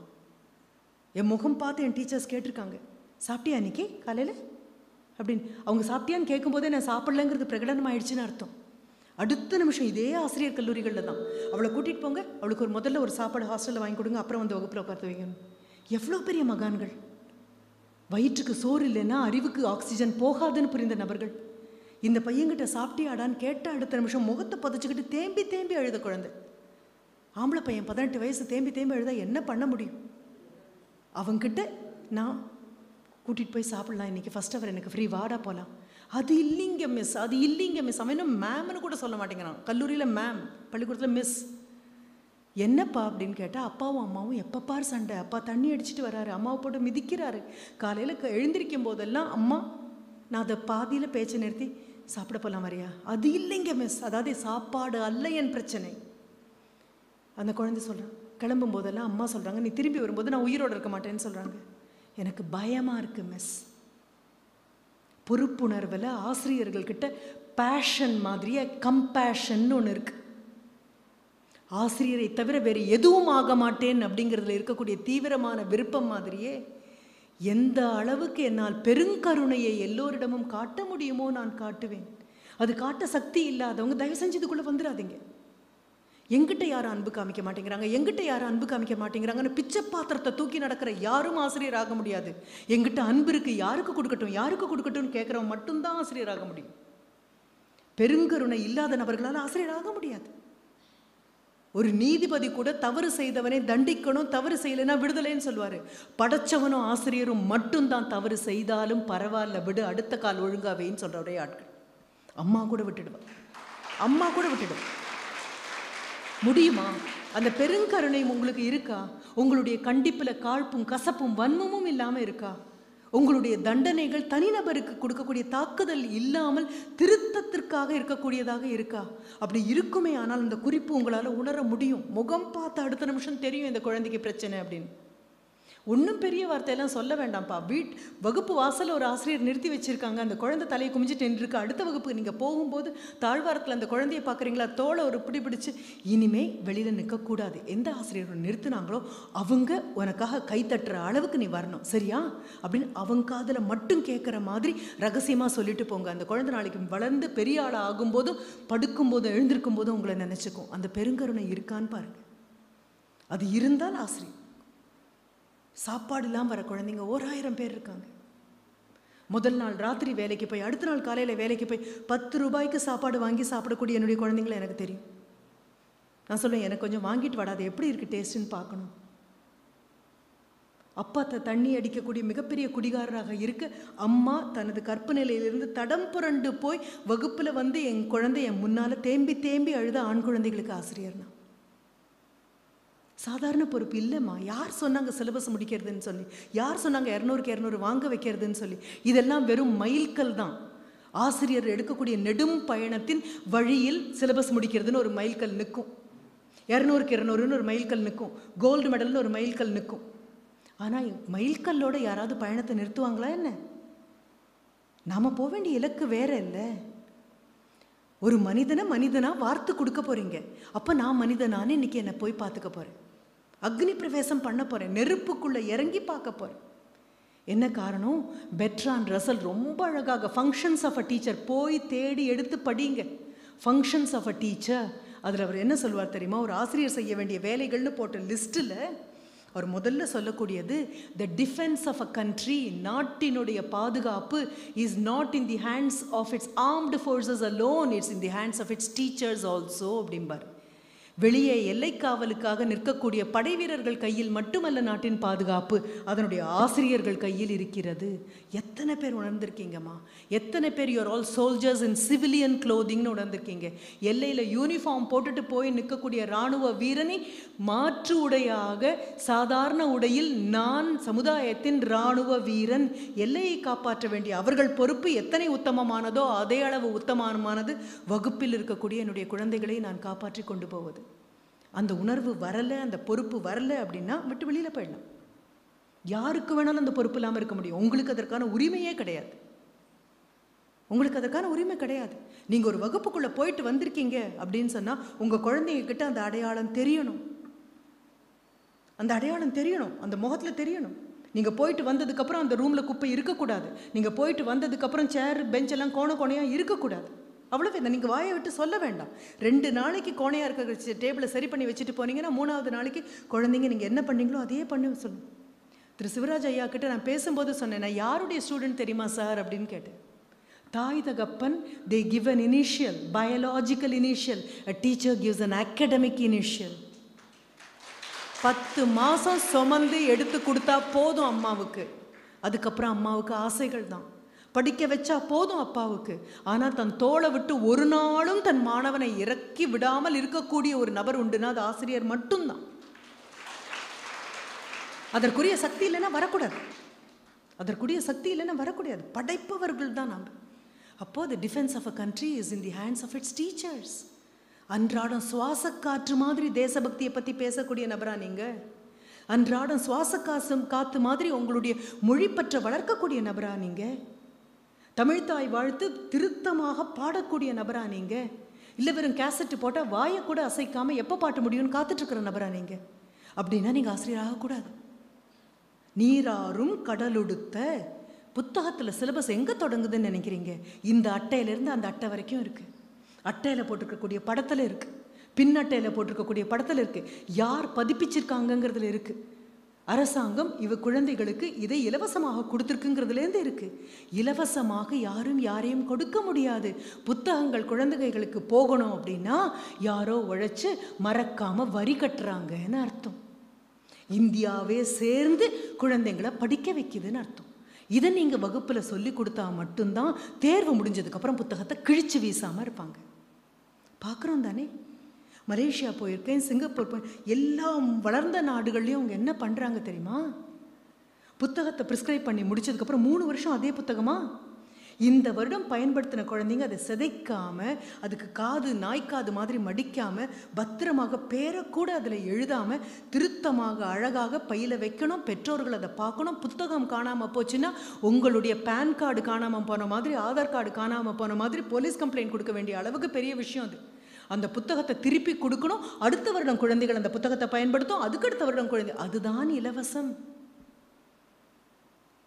என் முகம் பார்த்து என் டீச்சர்ஸ் கேட்டிருக்காங்க சாப்பிட்டியா அன்னைக்கு காலையில்? அப்படின்னு. அவங்க சாப்பிட்டியான்னு கேட்கும்போதே நான் சாப்பிட்லங்கிறது பிரகடனம் ஆயிடுச்சுன்னு அர்த்தம். அடுத்த நிமிஷம் இதே ஆசிரியர் கல்லூரிகளில் தான். அவளை கூட்டிகிட்டு போங்க. அவளுக்கு ஒரு முதல்ல ஒரு சாப்பாடு ஹாஸ்டலில் வாங்கி கொடுங்க. அப்புறம் வந்து வகுப்பில் உட்காந்து வைக்கணும். எவ்வளோ பெரிய மகான்கள். வயிற்றுக்கு சோறு இல்லைன்னா அறிவுக்கு ஆக்சிஜன் போகாதுன்னு புரிந்த நபர்கள். இந்த பையன்கிட்ட சாப்பிட்டியாடான்னு கேட்ட அடுத்த நிமிஷம் முகத்தை புதைச்சிக்கிட்டு தேம்பி தேம்பி அழுத குழந்தை. ஆம்பளை பையன் பதினெட்டு வயசு தேம்பி தேம்பி அழுதா என்ன பண்ண முடியும்? அவங்கிட்ட நான் கூட்டிகிட்டு போய் சாப்பிட்லாம். இன்னைக்கு ஃபஸ்ட் அவர் எனக்கு ஃப்ரீ வாடா போகலாம் அது இல்லைங்க மிஸ் அது இல்லைங்க மிஸ் அவன் இன்னும் மேம்னு கூட சொல்ல மாட்டேங்கிறான். கல்லூரியில் மேம் பள்ளிக்கூடத்தில் மிஸ் என்னப்பா அப்படின்னு கேட்டால் அப்பாவும் அம்மாவும் எப்போ பார் சண்டை? அப்பா தண்ணி அடிச்சுட்டு வராரு. அம்மாவை போட்டு மிதிக்கிறாரு. காலையில் எழுந்திருக்கும் போதெல்லாம் அம்மா நான் அதை பாதியில் பேச்சை நிறுத்தி சாப்பிட போகலாம் வரியா? அது இல்லைங்க மிஸ் அதாவது சாப்பாடு அல்ல என் பிரச்சனை. அந்த குழந்தை சொல்கிறான் கிளம்பும் போதெல்லாம் அம்மா சொல்கிறாங்க நீ திரும்பி வரும்போது நான் உயிரோடு இருக்க மாட்டேன்னு சொல்கிறாங்க எனக்கு பயமாக இருக்குது மிஸ் பொறுப்புணர்வில் ஆசிரியர்கள்கிட்ட பேஷன் மாதிரியே கம்பேஷன் ஒன்று இருக்குது ஆசிரியரை தவிர வேறு எதுவும் ஆக மாட்டேன் அப்படிங்கிறதுல இருக்கக்கூடிய தீவிரமான விருப்பம் மாதிரியே எந்த அளவுக்கு என்னால் பெருங்கருணையை எல்லோரிடமும் காட்ட முடியுமோ நான் காட்டுவேன். அது காட்ட சக்தி இல்லாதவங்க தயவு செஞ்சு இதுக்குள்ளே வந்துடாதீங்க எங்கிட்ட யாரும் அன்பு காமிக்க மாட்டேங்கிறாங்க. எங்கிட்ட யாரும் அன்பு காமிக்க மாட்டேங்கிறாங்கன்னு பிச்சை பாத்திரத்தை தூக்கி நடக்கிற யாரும் ஆசிரியர் ஆக முடியாது. எங்கிட்ட அன்பு இருக்கு யாருக்கு கொடுக்கட்டும் யாருக்கு கொடுக்கட்டும்னு கேட்குறவன் மட்டும்தான் ஆசிரியர் ஆக முடியும். பெருங்கருணை இல்லாத நபர்களால் ஆசிரியர் ஆக முடியாது. ஒரு நீதிபதி கூட தவறு செய்தவனை தண்டிக்கணும் தவறு செய்யலைன்னா விடுதலைன்னு சொல்லுவார். படைச்சவனும் ஆசிரியரும் மட்டும்தான் தவறு செய்தாலும் பரவாயில்ல விடு அடுத்த கால் ஒழுங்காவேன்னு சொல்கிற ஒரே ஆட்கள். அம்மா கூட விட்டுடுவா அம்மா கூட விட்டுடுவான் முடியுமா? அந்த பெருங்கருணை உங்களுக்கு இருக்கா? உங்களுடைய கண்டிப்பில் காழ்ப்பும் கசப்பும் வன்மமும் இல்லாமல் இருக்கா? உங்களுடைய தண்டனைகள் தனிநபருக்கு கொடுக்கக்கூடிய தாக்குதல் இல்லாமல் திருத்தத்திற்காக இருக்கக்கூடியதாக இருக்கா? அப்படி இருக்குமே ஆனால் அந்த குறிப்பு உங்களால் உணர முடியும். முகம் பார்த்த அடுத்த நிமிஷம் தெரியும் இந்த குழந்தைக்கு பிரச்சனை அப்படின்னு. ஒன்றும் பெரிய வார்த்தையெல்லாம் சொல்ல வேண்டாம்ப்பா. வீட் வகுப்பு வாசலில் ஒரு ஆசிரியர் நிறுத்தி வச்சுருக்காங்க. அந்த குழந்தை தலையை குமிஞ்சிட்டு நின்றுருக்கு. அடுத்த வகுப்புக்கு நீங்கள் போகும்போது தாழ்வாரத்தில் அந்த குழந்தைய பார்க்குறீங்களா? தோலை ஒரு பிடி பிடிச்சி இனிமே வெளியில் நிற்கக்கூடாது எந்த ஆசிரியர் நிறுத்துனாங்களோ அவங்க உனக்காக கை தட்டுற அளவுக்கு நீ வரணும். சரியா? அப்படின்னு அவங்க காதில் மட்டும் கேட்குற மாதிரி ரகசியமாக சொல்லிட்டு போங்க. அந்த குழந்தை நாளைக்கு வளர்ந்து பெரிய ஆள் ஆகும்போதும் படுக்கும்போதும் எழுந்திருக்கும் போதும் உங்களை நினச்சிக்கும். அந்த பெருங்கருணை இருக்கான்னு பாருங்க. அது இருந்தால் ஆசிரியர். சாப்பாடு இல்லாமல் வர குழந்தைங்க ஓராயிரம் பேர் இருக்காங்க. முதல் நாள் ராத்திரி வேலைக்கு போய் அடுத்த நாள் காலையில் வேலைக்கு போய் பத்து ரூபாய்க்கு சாப்பாடு வாங்கி சாப்பிடக்கூடிய என்னுடைய குழந்தைங்கள எனக்கு தெரியும். நான் சொல்லுவேன் எனக்கு கொஞ்சம் வாங்கிட்டு வராது எப்படி இருக்குது டேஸ்ட்டுன்னு பார்க்கணும். அப்பா த தண்ணி அடிக்கக்கூடிய மிகப்பெரிய குடிகாரராக இருக்க அம்மா தனது கற்பு நிலையிலிருந்து தடம் புரண்டு போய் வகுப்பில் வந்து என் குழந்தை என் முன்னால் தேம்பி தேம்பி அழுத ஆண் குழந்தைகளுக்கு ஆசிரியர்னா சாதாரண பொறுப்பு இல்லைம்மா. யார் சொன்னாங்க சிலபஸ் முடிக்கிறதுன்னு சொல்லி? யார் சொன்னாங்க இரநூறுக்கு இரநூறு வாங்க வைக்கிறதுன்னு சொல்லி? இதெல்லாம் வெறும் மைல்கல் தான். ஆசிரியர் எடுக்கக்கூடிய நெடும் பயணத்தின் வழியில் சிலபஸ் முடிக்கிறதுன்னு ஒரு மைல்கல் நிற்கும். இரநூறுக்கு இரநூறுன்னு ஒரு மைல்கல் நிற்கும். கோல்டு மெடல்னு ஒரு மைல்கல் நிற்கும். ஆனால் மைல்கல்லோட யாராவது பயணத்தை நிறுத்துவாங்களா என்ன? நாம் போக வேண்டிய இலக்கு வேற இல்லை. ஒரு மனிதனை மனிதனாக வார்த்து கொடுக்க போகிறீங்க அப்போ நான் மனிதனானு இன்னைக்கு என்னை போய் பார்த்துக்க போகிறேன் அக்னி பிரவேசம் பண்ண போகிறேன் நெருப்புக்குள்ளே இறங்கி பார்க்க போகிறேன் என்ன காரணம்? பெட்ரான் ரசல் ரொம்ப அழகாக ஃபங்க்ஷன்ஸ் ஆஃப் அ டீச்சர் போய் தேடி எடுத்து படிங்க. ஃபங்க்ஷன்ஸ் ஆஃப் அ டீச்சர் அதில் அவர் என்ன சொல்வார் தெரியுமா? ஒரு ஆசிரியர் செய்ய வேண்டிய வேலைகள்னு போட்ட லிஸ்ட்டில் அவர் முதல்ல சொல்லக்கூடியது the defence of a country நாட்டினுடைய பாதுகாப்பு is not in the hands of its armed forces alone it's in the hands of its teachers also அப்படிம்பார். வெளியே எல்லைக்காவலுக்காக நிற்கக்கூடிய படை வீரர்கள் கையில் மட்டுமல்ல நாட்டின் பாதுகாப்பு. அதனுடைய ஆசிரியர்கள் கையில் இருக்கிறது. எத்தனை பேர் உணர்ந்திருக்கீங்கம்மா? எத்தனை பேர் you are all soldiers in civilian க்ளோதிங்னு உணர்ந்திருக்கீங்க? எல்லையில் யூனிஃபார்ம் போட்டுட்டு போய் நிற்கக்கூடிய இராணுவ வீரனை மாற்று உடையாக சாதாரண உடையில் நான் சமுதாயத்தின் இராணுவ வீரன் எல்லையை காப்பாற்ற வேண்டிய அவர்கள் பொறுப்பு எத்தனை உத்தமமானதோ அதே அளவு உத்தமமானது வகுப்பில் இருக்கக்கூடிய என்னுடைய குழந்தைகளை நான் காப்பாற்றி கொண்டு போவது. அந்த உணர்வு வரலை அந்த பொறுப்பு வரலை அப்படின்னா விட்டு வெளியில் போயிடலாம். யாருக்கு வேணாலும் அந்த பொறுப்பு இல்லாமல் இருக்க முடியும். உங்களுக்கு அதற்கான உரிமையே கிடையாது. உங்களுக்கு அதற்கான உரிமை கிடையாது. நீங்கள் ஒரு வகுப்புக்குள்ளே போயிட்டு வந்திருக்கீங்க அப்படின்னு சொன்னால் உங்கள் குழந்தைங்கக்கிட்ட அந்த அடையாளம் தெரியணும். அந்த அடையாளம் தெரியணும். அந்த முகத்தில் தெரியணும். நீங்கள் போயிட்டு வந்ததுக்கப்புறம் அந்த ரூமில் குப்பை இருக்கக்கூடாது. நீங்கள் போயிட்டு வந்ததுக்கப்புறம் சேர் பெஞ்செல்லாம் கோண கோணையாக இருக்கக்கூடாது. அவ்வளோ இந்த நீங்கள் வாயை விட்டு சொல்ல வேண்டாம். ரெண்டு நாளைக்கு கோணையாக இருக்க டேபிளை சரி பண்ணி வச்சுட்டு போனீங்கன்னா மூணாவது நாளைக்கு குழந்தைங்க நீங்கள் என்ன பண்ணீங்களோ அதையே பண்ணி சொல்லணும் திரு சிவராஜ் ஐயா கிட்ட நான் பேசும்போது சொன்னேன் நான் யாருடைய ஸ்டூடெண்ட் தெரியுமா சார்? அப்படின்னு கேட்டேன். தாய் தகப்பன் they give an initial biological initial a teacher gives an academic initial பத்து மாதம் சுமந்து எடுத்து கொடுத்தா போதும் அம்மாவுக்கு. அதுக்கப்புறம் அம்மாவுக்கு ஆசைகள் தான். படிக்க வச்சா போதும் அப்பாவுக்கு. ஆனால் தன் தோளை விட்டு ஒரு நாளும் தன் மாணவனை இறக்கி விடாமல் இருக்கக்கூடிய ஒரு நபர் உண்டுனா அது ஆசிரியர் மட்டும்தான். அதற்குரிய சக்தி இல்லைன்னா வரக்கூடாது. அதற்குரிய சக்தி இல்லைன்னா வரக்கூடாது. படைப்பவர்கள் தான் நாம். அப்போது the defence of a country is in the hands of its teachers அன்றாடம் சுவாச காற்று மாதிரி தேசபக்தியை பற்றி பேசக்கூடிய நபரா நீங்கள் அன்றாடம் சுவாச காசும் காத்து மாதிரி உங்களுடைய மொழிப்பற்ற வளர்க்கக்கூடிய நபரா நீங்கள் தமிழ்தாய் வாழ்த்து திருத்தமாக பாடக்கூடிய நபரா நீங்கள் இல்லை வெறும் கேசட்டு போட்டால் வாயை கூட அசைக்காமல் எப்போ பாட்ட முடியும்னு காத்துட்ருக்கிற நபரா நீங்கள் அப்படின்னா நீங்கள் ஆசிரியர் ஆகக்கூடாது நீராறும் கடலுடுத்த புத்தகத்தில் சிலபஸ் எங்கே தொடங்குதுன்னு நினைக்கிறீங்க? இந்த அட்டையிலேருந்து அந்த அட்டை வரைக்கும் இருக்குது அட்டையில் போட்டிருக்கக்கூடிய படத்தில் இருக்குது பின் அட்டையில் போட்டிருக்கக்கூடிய படத்தில் இருக்குது யார் பதிப்பிச்சிருக்காங்கங்கிறதுல இருக்குது அரசாங்கம் இவ குழந்தைகளுக்கு இதை இலவசமாக கொடுத்துருக்குங்கிறதுலேருந்து இருக்கு. இலவசமாக யாரும் யாரையும் கொடுக்க முடியாது. புத்தகங்கள் குழந்தைகளுக்கு போகணும் அப்படின்னா யாரோ உழைச்சு மறக்காம வரி கட்டுறாங்கன்னு அர்த்தம். இந்தியாவே சேர்ந்து குழந்தைங்களை படிக்க வைக்குதுன்னு அர்த்தம். இதை நீங்கள் வகுப்பில் சொல்லி கொடுத்தா மட்டும்தான் தேர்வு முடிஞ்சதுக்கப்புறம் புத்தகத்தை கிழிச்சு வீசாமல் இருப்பாங்க. பார்க்குறோம் தானே? மலேசியா போயிருக்கேன் சிங்கப்பூர் போய் எல்லா வளர்ந்த நாடுகள்லையும் அவங்க என்ன பண்ணுறாங்க தெரியுமா? புத்தகத்தை ப்ரிஸ்கிரைப் பண்ணி முடிச்சதுக்கப்புறம் மூணு வருஷம் அதே புத்தகமா? இந்த வருடம் பயன்படுத்தின குழந்தைங்க அதை சிதைக்காமல் அதுக்கு காது நாய்க்காது மாதிரி மடிக்காமல் பத்திரமாக பேரக்கூட அதில் எழுதாமல் திருத்தமாக அழகாக பையில் வைக்கணும் பெற்றோர்கள் அதை பார்க்கணும் புத்தகம் காணாமல் போச்சுன்னா உங்களுடைய பேன் கார்டு காணாமல் போன மாதிரி ஆதார் கார்டு காணாமல் போன மாதிரி போலீஸ் கம்ப்ளைண்ட் கொடுக்க வேண்டிய அளவுக்கு பெரிய விஷயம் அது. அந்த புத்தகத்தை திருப்பி கொடுக்கணும். அடுத்த வருடம் குழந்தைகள் அந்த புத்தகத்தை பயன்படுத்தும். அதுக்கடுத்த வருடம் குழந்தை அதுதான் இலவசம்.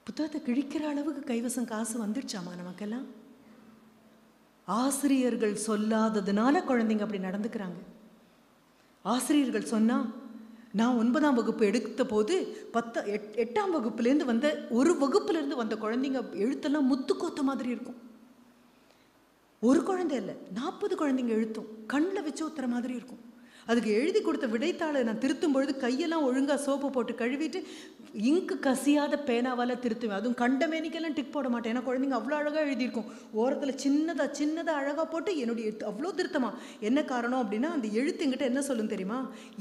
புத்தகத்தை கிழிக்கிற அளவுக்கு கைவசம் காசு வந்துடுச்சாமா நமக்கெல்லாம்? ஆசிரியர்கள் சொல்லாததுனால குழந்தைங்க அப்படி நடந்துக்கிறாங்க. ஆசிரியர்கள் சொன்னா நான் ஒன்பதாம் வகுப்பு எடுத்த போது பத்த எட் எட்டாம் வகுப்புலேருந்து வந்த ஒரு வகுப்புலேருந்து வந்த குழந்தைங்க எழுத்தெல்லாம் முத்துக்கோத்த மாதிரி இருக்கும். ஒரு குழந்தை இல்லை நாற்பது குழந்தைங்க எழுத்தும். கண்ணில் வச்சு ஊத்துற மாதிரி இருக்கும். அதுக்கு எழுதி கொடுத்த விடைத்தாளை நான் திருத்தும் பொழுது கையெல்லாம் ஒழுங்காக சோப்பு போட்டு கழுவிட்டு இங்கு கசியாத பேனாவால் திருத்துவேன். அதுவும் கண்டமேனிக்கெல்லாம் டிக் போட மாட்டேன். ஏன்னா குழந்தைங்க அவ்வளோ அழகாக எழுதியிருக்கும். ஓரத்தில் சின்னதாக சின்னதாக அழகாக போட்டு என்னுடைய எழுத்து அவ்வளோ திருத்தமா. என்ன காரணம் அப்படின்னா அந்த எழுத்துங்கிட்ட என்ன சொல்லும் தெரியுமா?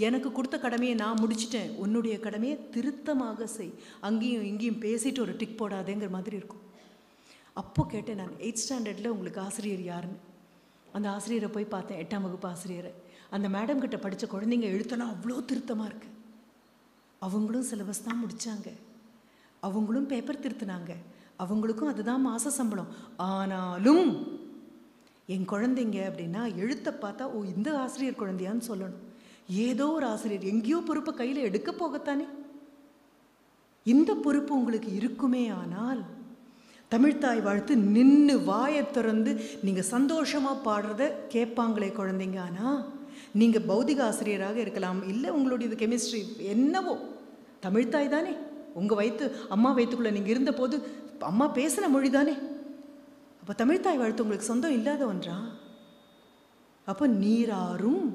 எனக்கு கொடுத்த கடமையை நான் முடிச்சிட்டேன். உன்னுடைய கடமையை திருத்தமாக செய். அங்கேயும் இங்கேயும் பேசிட்டு ஒரு டிக் போடாதேங்கிற மாதிரி இருக்கும். அப்போ கேட்டேன் நான் எயிட் ஸ்டாண்டர்டில் உங்களுக்கு ஆசிரியர் யாருன்னு. அந்த ஆசிரியரை போய் பார்த்தேன் எட்டாம் வகுப்பு ஆசிரியரை. அந்த மேடம் கிட்ட படித்த குழந்தைங்க எழுத்தெல்லாம் அவ்வளோ திருத்தமாக இருக்குது அவங்களும் சிலபஸ் தான் முடித்தாங்க அவங்களும் பேப்பர் திருத்தினாங்க. அவங்களுக்கும் அதுதான் மாத சம்பளம். ஆனாலும் என் குழந்தைங்க அப்படின்னா எழுத்தை பார்த்தா ஓ இந்த ஆசிரியர் குழந்தையான்னு சொல்லணும். ஏதோ ஒரு ஆசிரியர் எங்கேயோ பொறுப்பை கையில் எடுக்க போகத்தானே? இந்த பொறுப்பு உங்களுக்கு இருக்குமே ஆனால் தமிழ்த்தாய் வாழ்த்து நின்று வாயை திறந்து நீங்கள் சந்தோஷமாக பாடுறத கேட்பாங்களே குழந்தைங்க. ஆனால் நீங்கள் பௌதிக ஆசிரியராக இருக்கலாம் இல்லை உங்களுடைய கெமிஸ்ட்ரி என்னவோ தமிழ்த்தாய் தானே. உங்கள் வயிற்று அம்மா வயிற்றுக்குள்ளே நீங்கள் இருந்தபோது அம்மா பேசின மொழி தானே. அப்போ தமிழ்த்தாய் வாழ்த்து உங்களுக்கு சொந்தம் இல்லாத ஒன்றா? அப்போ நீராறும்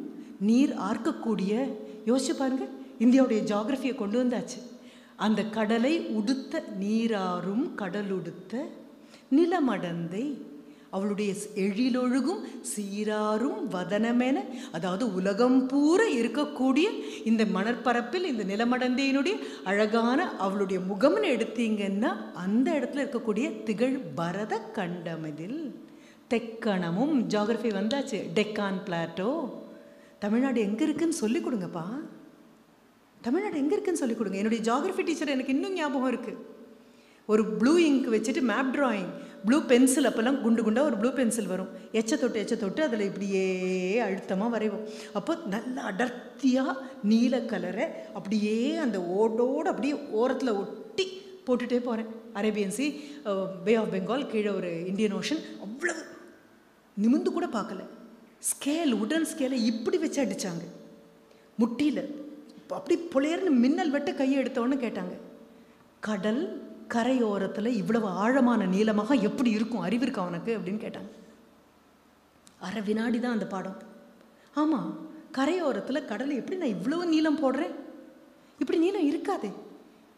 நீர் ஆர்க்கக்கூடிய யோசிச்சு பாருங்க இந்தியாவுடைய ஜாகிரஃபியை கொண்டு வந்தாச்சு. அந்த கடலை உடுத்த நீராறும் கடலுடுத்த நிலமடந்தை அவளுடைய எழிலொழுகும் சீராரும் வதனமென அதாவது உலகம் பூரா இருக்கக்கூடிய இந்த மணற்பரப்பில் இந்த நிலமடந்தையினுடைய அழகான அவளுடைய முகம்னு எடுத்தீங்கன்னா அந்த இடத்துல இருக்கக்கூடிய திகழ் பரத கண்டமதில் தெக்கணமும் ஜாகிரஃபி வந்தாச்சு டெக்கான் பிளாட்டோ. தமிழ்நாடு எங்கே இருக்குன்னு சொல்லி கொடுங்கப்பா. தமிழ்நாடு எங்கே இருக்குன்னு சொல்லி கொடுங்க. என்னுடைய ஜாகிரஃபி டீச்சர் எனக்கு இன்னும் ஞாபகம் இருக்குது ஒரு ப்ளூ இங்க் வச்சுட்டு மேப் ட்ராயிங் ப்ளூ பென்சில் அப்போல்லாம் குண்டு குண்டாக ஒரு ப்ளூ பென்சில் வரும். எச்ச தொட்டு எச்ச தொட்டு அதில் இப்படியே அழுத்தமாக வரைவோம். அப்போ நல்ல அடர்த்தியாக நீல கலரை அப்படியே அந்த ஓடோடு அப்படியே ஓரத்தில் ஒட்டி போட்டுகிட்டே போகிறேன் Arabian Sea Bay of Bengal கீழே ஒரு இந்தியன் ஓஷன் அவ்வளவு நிமிந்து கூட பார்க்கல. ஸ்கேல் உடன் ஸ்கேலை இப்படி வச்சு அடித்தாங்க முட்டியில் அப்படி புலையர்னு மின்னல் வெட்ட கையை எடுத்தோன்னு கேட்டாங்க. கடல் கரையோரத்தில் இவ்வளவு ஆழமான நீளமாக எப்படி இருக்கும் அறிவு இருக்கா அவனுக்கு அப்படின்னு கேட்டாங்க. அரை வினாடி தான் அந்த பாடம். ஆமாம் கரையோரத்தில் கடல் எப்படி நான் இவ்வளோ நீளம் போடுறேன்? இப்படி நீளம் இருக்காதே.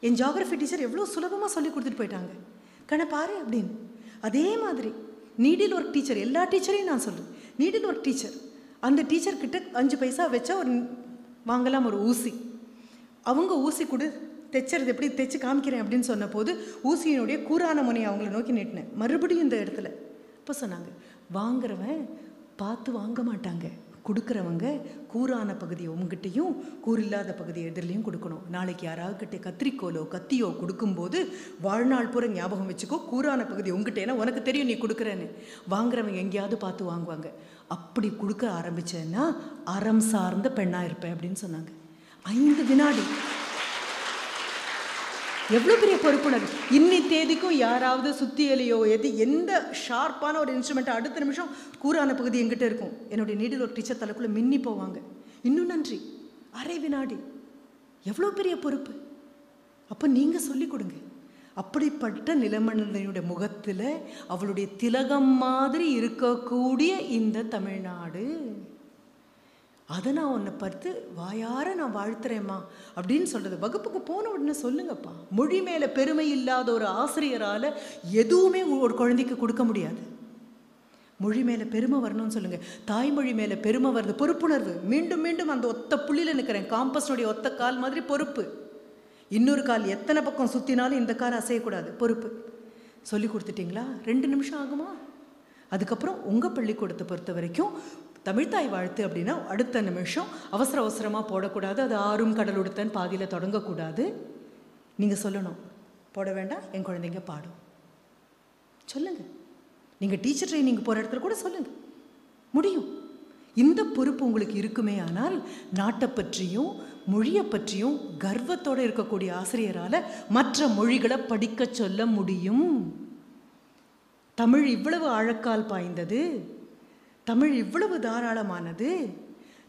என் ஜாகிரஃபி டீச்சர் எவ்வளோ சுலபமாக சொல்லி கொடுத்துட்டு போயிட்டாங்க. கண்ணை பாரு அப்படின்னு. அதே மாதிரி நீடில் ஒர்க் டீச்சர் எல்லா டீச்சரையும் நான் சொல்கிறேன் நீடில் ஒர்க் டீச்சர் அந்த டீச்சர்கிட்ட அஞ்சு பைசா வச்சா ஒரு வாங்கலாம் ஒரு ஊசி. அவங்க ஊசி கொடு தைச்சறது எப்படி தைச்சு காமிக்கிறேன் அப்படின்னு சொன்னபோது ஊசியினுடைய கூரான முனையை அவங்கள நோக்கி நீட்டினேன். மறுபடியும் இந்த இடத்துல. இப்போ சொன்னாங்க வாங்குறவன் பார்த்து வாங்க மாட்டாங்க. கொடுக்குறவங்க கூரான பகுதியை உங்ககிட்டையும் கூறில்லாத பகுதியை எதிரிலையும் கொடுக்கணும். நாளைக்கு யாராவது கிட்டே கத்திரிக்கோலோ கத்தியோ கொடுக்கும்போது வாழ்நாள் பூரா ஞாபகம் வச்சுக்கோ கூரான பகுதி உங்ககிட்ட ஏன்னா உனக்கு தெரியும் நீ கொடுக்குறேன்னு. வாங்குறவங்க எங்கேயாவது பார்த்து வாங்குவாங்க. அப்படி கொடுக்க ஆரம்பித்தேன்னா அறம் சார்ந்த பெண்ணாக இருப்பேன் அப்படின்னு சொன்னாங்க. ஐந்து வினாடி. எவ்வளோ பெரிய பொறுப்புணர்வு. இன்னி தேதிக்கும் யாராவது சுத்தியலையோ எது எந்த ஷார்ப்பான ஒரு இன்ஸ்ட்ருமெண்ட்டை அடுத்த நிமிஷம் கூறான பகுதி எங்கிட்ட இருக்கும். என்னுடைய நீடில் ஒரு டீச்சர் தலைக்குள்ளே மின்னி போவாங்க. இன்னும் நன்றி. அரை வினாடி. எவ்வளோ பெரிய பொறுப்பு. அப்போ நீங்கள் சொல்லிக் கொடுங்க. அப்படிப்பட்ட நிலமணியுடைய முகத்தில் அவளுடைய திலகம் மாதிரி இருக்கக்கூடிய இந்த தமிழ்நாடு. அதை நான் உன்னை பார்த்து வாயார நான் வாழ்த்துறேம்மா அப்படின்னு சொல்கிறது வகுப்புக்கு போன உடனே சொல்லுங்கப்பா. மொழி மேலே பெருமை இல்லாத ஒரு ஆசிரியரால் எதுவுமே ஒரு குழந்தைக்கு கொடுக்க முடியாது. மொழி மேலே பெருமை வரணும்னு சொல்லுங்கள் தாய்மொழி மேலே பெருமை வருது. பொறுப்புணர்வு. மீண்டும் மீண்டும் அந்த ஒத்த புள்ளியில் நிற்கிறேன் காம்பஸ்னுடைய ஒத்த கால் மாதிரி பொறுப்பு. இன்னொரு கால் எத்தனை பக்கம் சுற்றினாலும் இந்த கார் அசையக்கூடாது. பொறுப்பு. சொல்லி கொடுத்துட்டிங்களா? ரெண்டு நிமிஷம் ஆகுமா? அதுக்கப்புறம் உங்கள் பள்ளிக்கூடத்தை பொறுத்த வரைக்கும் தமிழ்த்தாய் வாழ்த்து அப்படின்னா அடுத்த நிமிஷம் அவசர அவசரமாக போடக்கூடாது. அது ஆறும் கடல் உடுத்தன் பாதியில் தொடங்கக்கூடாது. நீங்கள் சொல்லணும். போட வேண்டாம். என் குழந்தைங்க பாடும். சொல்லுங்கள் நீங்கள் டீச்சர் ட்ரைனிங் போகிற இடத்துல கூட சொல்லுங்கள் முடியும். இந்த பொறுப்பு உங்களுக்கு இருக்குமே ஆனால் நாட்டை பற்றியும் மொழியை பற்றியும் கர்வத்தோடு இருக்கக்கூடிய ஆசிரியரால் மற்ற மொழிகளை படிக்க சொல்ல முடியும். தமிழ் இவ்வளவு ஆழக்கால் பாய்ந்தது. தமிழ் இவ்வளவு தாராளமானது.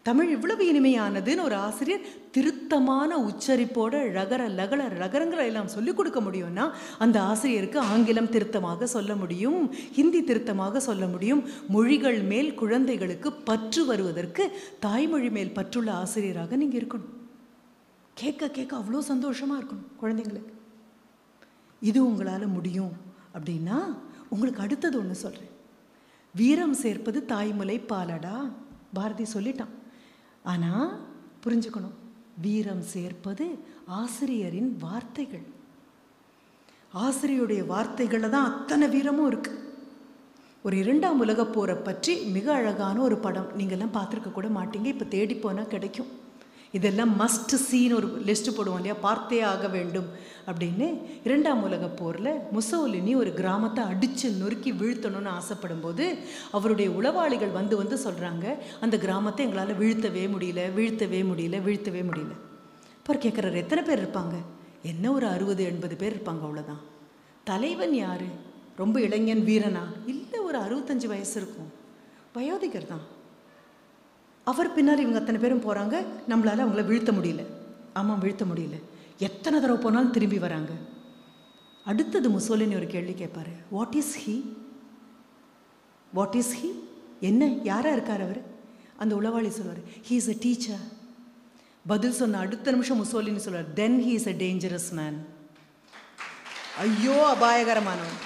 தமிழ் இவ்வளவு இனிமையானதுன்னு ஒரு ஆசிரியர் திருத்தமான உச்சரிப்போட ரகர லகர ரகரங்களை எல்லாம் சொல்லிக் கொடுக்க முடியும்னா அந்த ஆசிரியருக்கு ஆங்கிலம் திருத்தமாக சொல்ல முடியும் ஹிந்தி திருத்தமாக சொல்ல முடியும் மொழிகள் மேல் குழந்தைகளுக்கு பற்று வருவதற்கு தாய்மொழி மேல் பற்றுள்ள ஆசிரியராக நீங்கள் இருக்கணும். கேட்க கேட்க அவ்வளோ சந்தோஷமாக இருக்கணும் குழந்தைங்களுக்கு. இது உங்களால் முடியும் அப்படின்னா உங்களுக்கு அடுத்தது ஒன்று சொல்கிறேன் வீரம் சேர்ப்பது தாய்மலை பாலடா பாரதி சொல்லிட்டான். ஆனால் புரிஞ்சுக்கணும். வீரம் சேர்ப்பது ஆசிரியரின் வார்த்தைகள். ஆசிரியருடைய வார்த்தைகளில் தான் அத்தனை வீரமும் இருக்குது ஒரு இரண்டாம் உலகப் போரை பற்றி மிக அழகான ஒரு படம் நீங்கள்லாம் பார்த்துருக்க கூட மாட்டீங்க. இப்போ தேடி போனால் கிடைக்கும். இதெல்லாம் மஸ்ட் சீன் ஒரு லிஸ்ட் போடுவோம் இல்லையா? பார்த்தே ஆக வேண்டும் அப்படின்னு இரண்டாம் உலக போரில் முசோலினி ஒரு கிராமத்தை அடித்து நொறுக்கி வீழ்த்தணும்னு ஆசைப்படும் போது அவருடைய உளவாளிகள் வந்து வந்து சொல்கிறாங்க அந்த கிராமத்தை எங்களால் வீழ்த்தவே முடியல வீழ்த்தவே முடியல வீழ்த்தவே முடியல. அப்புறம் கேட்குறாரு எத்தனை பேர் இருப்பாங்க? என்ன ஒரு அறுபது எண்பது பேர் இருப்பாங்க அவ்வளோதான் தலைவன் யார்? ரொம்ப இளைஞன் வீரனா? இல்லை ஒரு அறுபத்தஞ்சு வயசு இருக்கும். வயோதிகர் தான். அவர் பின்னால் இவங்க அத்தனை பேரும் போகிறாங்க நம்மளால் அவங்கள வீழ்த்த முடியல. ஆமாம் வீழ்த்த முடியல. எத்தனை தடவை போனாலும் திரும்பி வராங்க. அடுத்தது முசோலினி ஒரு கேள்வி கேட்பார். What is he what is he என்ன? யாராக இருக்கார் அவர்? அந்த உளவாளி சொல்வார் ஹீ இஸ் அ டீச்சர் பதில் சொன்ன அடுத்த நிமிஷம் முசோலின்னு சொல்வார் then he is a dangerous man ஐயோ அபாயகரமானவன்.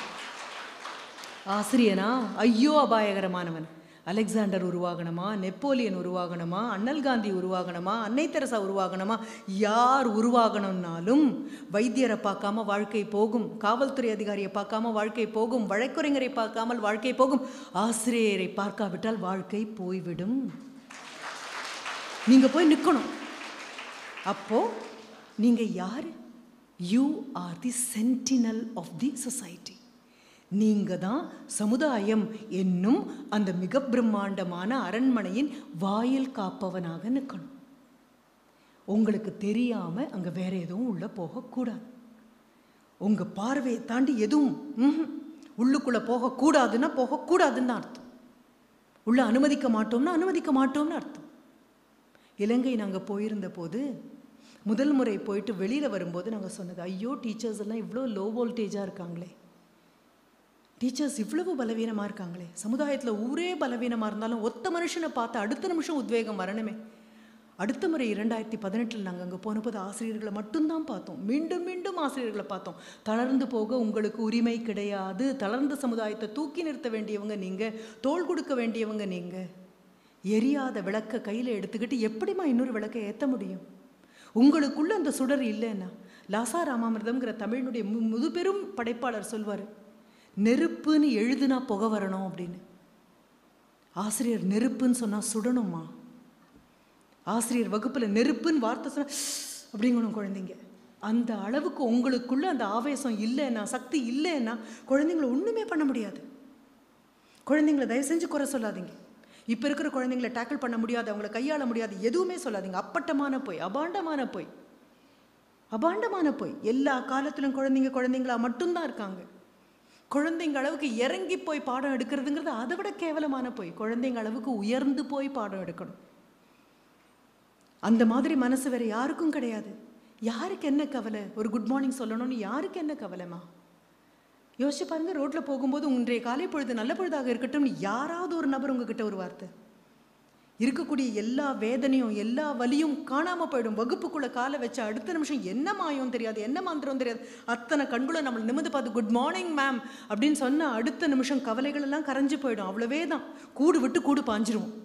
ஆசிரியனா? ஐயோ அபாயகரமானவன். அலெக்சாண்டர் உருவாகணுமா? நெப்போலியன் உருவாகணுமா? அண்ணல் காந்தி உருவாகணுமா? அன்னை தெரசா உருவாகணுமா? யார் உருவாகணும்னாலும் வைத்தியரை பார்க்காம வாழ்க்கை போகும் காவல்துறை அதிகாரியை பார்க்காம வாழ்க்கை போகும் வழக்குரைஞரை பார்க்காமல் வாழ்க்கை போகும் ஆசிரியரை பார்க்காவிட்டால் வாழ்க்கை போய்விடும். நீங்கள் போய் நிற்கணும் அப்போ நீங்கள் யார்? You are the sentinel of the society நீங்க தான் சமுதாயம் என்னும் அந்த மிக பிரம்மாண்டமான அரண்மனையின் வாயில் காப்பவனாக நிற்கணும். உங்களுக்கு தெரியாமல் அங்கே வேற எதுவும் உள்ளே போகக்கூடாது உங்கள் பார்வையை தாண்டி எதுவும் உள்ளுக்குள்ளே போகக்கூடாதுன்னா போகக்கூடாதுன்னு அர்த்தம். உள்ள அனுமதிக்க மாட்டோம்னா அனுமதிக்க மாட்டோம்னு அர்த்தம். இலங்கை நாங்கள் போயிருந்த போது முதல் முறை போயிட்டு வெளியில் வரும்போது நாங்கள் சொன்னது ஐயோ டீச்சர்ஸ் எல்லாம் இவ்வளோ லோ வோல்டேஜாக இருக்காங்களே. டீச்சர்ஸ் இவ்வளவு பலவீனமாக இருக்காங்களே. சமுதாயத்தில் ஊரே பலவீனமாக இருந்தாலும் ஒத்த மனுஷனை பார்த்து அடுத்த நிமிஷம் உத்வேகம் வரணுமே. அடுத்த முறை இரண்டாயிரத்தி பதினெட்டில் நாங்கள் அங்கே போனபோது ஆசிரியர்களை மட்டும்தான் பார்த்தோம். மீண்டும் மீண்டும் ஆசிரியர்களை பார்த்தோம். தளர்ந்து போக உங்களுக்கு உரிமை கிடையாது. தளர்ந்த சமுதாயத்தை தூக்கி நிறுத்த வேண்டியவங்க நீங்கள் தோள் கொடுக்க வேண்டியவங்க நீங்கள் எரியாத விளக்க கையில் எடுத்துக்கிட்டு எப்படிம்மா இன்னொரு விளக்கை ஏற்ற முடியும்? உங்களுக்குள்ள அந்த சுடர் இல்லைன்னா லாசா ராமாமிர்தம்ங்கிற தமிழினுடைய மு முதுபெரும் படைப்பாளர் சொல்வார் நெருப்புன்னு எழுதுனா புகை வரணும் அப்படின்னு. ஆசிரியர் நெருப்புன்னு சொன்னால் சுடணுமா? ஆசிரியர் வகுப்பில் நெருப்புன்னு வார்த்தை சொன்னால் அப்படிங்கணும் குழந்தைங்க. அந்த அளவுக்கு உங்களுக்குள்ள அந்த ஆவேசம் இல்லைன்னா சக்தி இல்லைன்னா குழந்தைங்களை ஒன்றுமே பண்ண முடியாது. குழந்தைங்களை தயவு செஞ்சு குறை சொல்லாதீங்க. இப்போ இருக்கிற குழந்தைங்களை டேக்கிள் பண்ண முடியாது அவங்கள கையாள முடியாது எதுவுமே சொல்லாதீங்க. அப்பட்டமான போய் அபாண்டமான போய். அபாண்டமான பொய். எல்லா காலத்திலும் குழந்தைங்க குழந்தைங்களா மட்டும்தான் இருக்காங்க. குழந்தைங்க அளவுக்கு இறங்கி போய் பாடம் எடுக்கிறதுங்கிறது அதை விட கேவலமான போய். குழந்தைங்க அளவுக்கு உயர்ந்து போய் பாடம் எடுக்கணும். அந்த மாதிரி மனசு வேற யாருக்கும் கிடையாது. யாருக்கு என்ன கவலை? ஒரு குட் மார்னிங் சொல்லணும்னு யாருக்கு என்ன கவலைமா யோசிச்சு பாருங்க ரோட்டில் போகும்போது உன்றைய காலை பொழுது நல்ல பொழுதாக இருக்கட்டும்னு யாராவது ஒரு நபர் உங்ககிட்ட ஒரு வார்த்தை. இருக்கக்கூடிய எல்லா வேதனையும் எல்லா வலியும் காணாமல் போயிடும். வகுப்புக்குள்ளே காலை வச்சு அடுத்த நிமிஷம் என்ன மாயம் தெரியாது என்ன மந்திரம் தெரியாது. அத்தனை கண்குள்ள நம்மளை நிமிந்து பார்த்து குட் மார்னிங் மேம் அப்படின்னு சொன்னால் அடுத்த நிமிஷம் கவலைகள் எல்லாம் கரைஞ்சு போயிடும். அவ்வளவே தான் கூடு விட்டு கூடு பாஞ்சிருவோம்.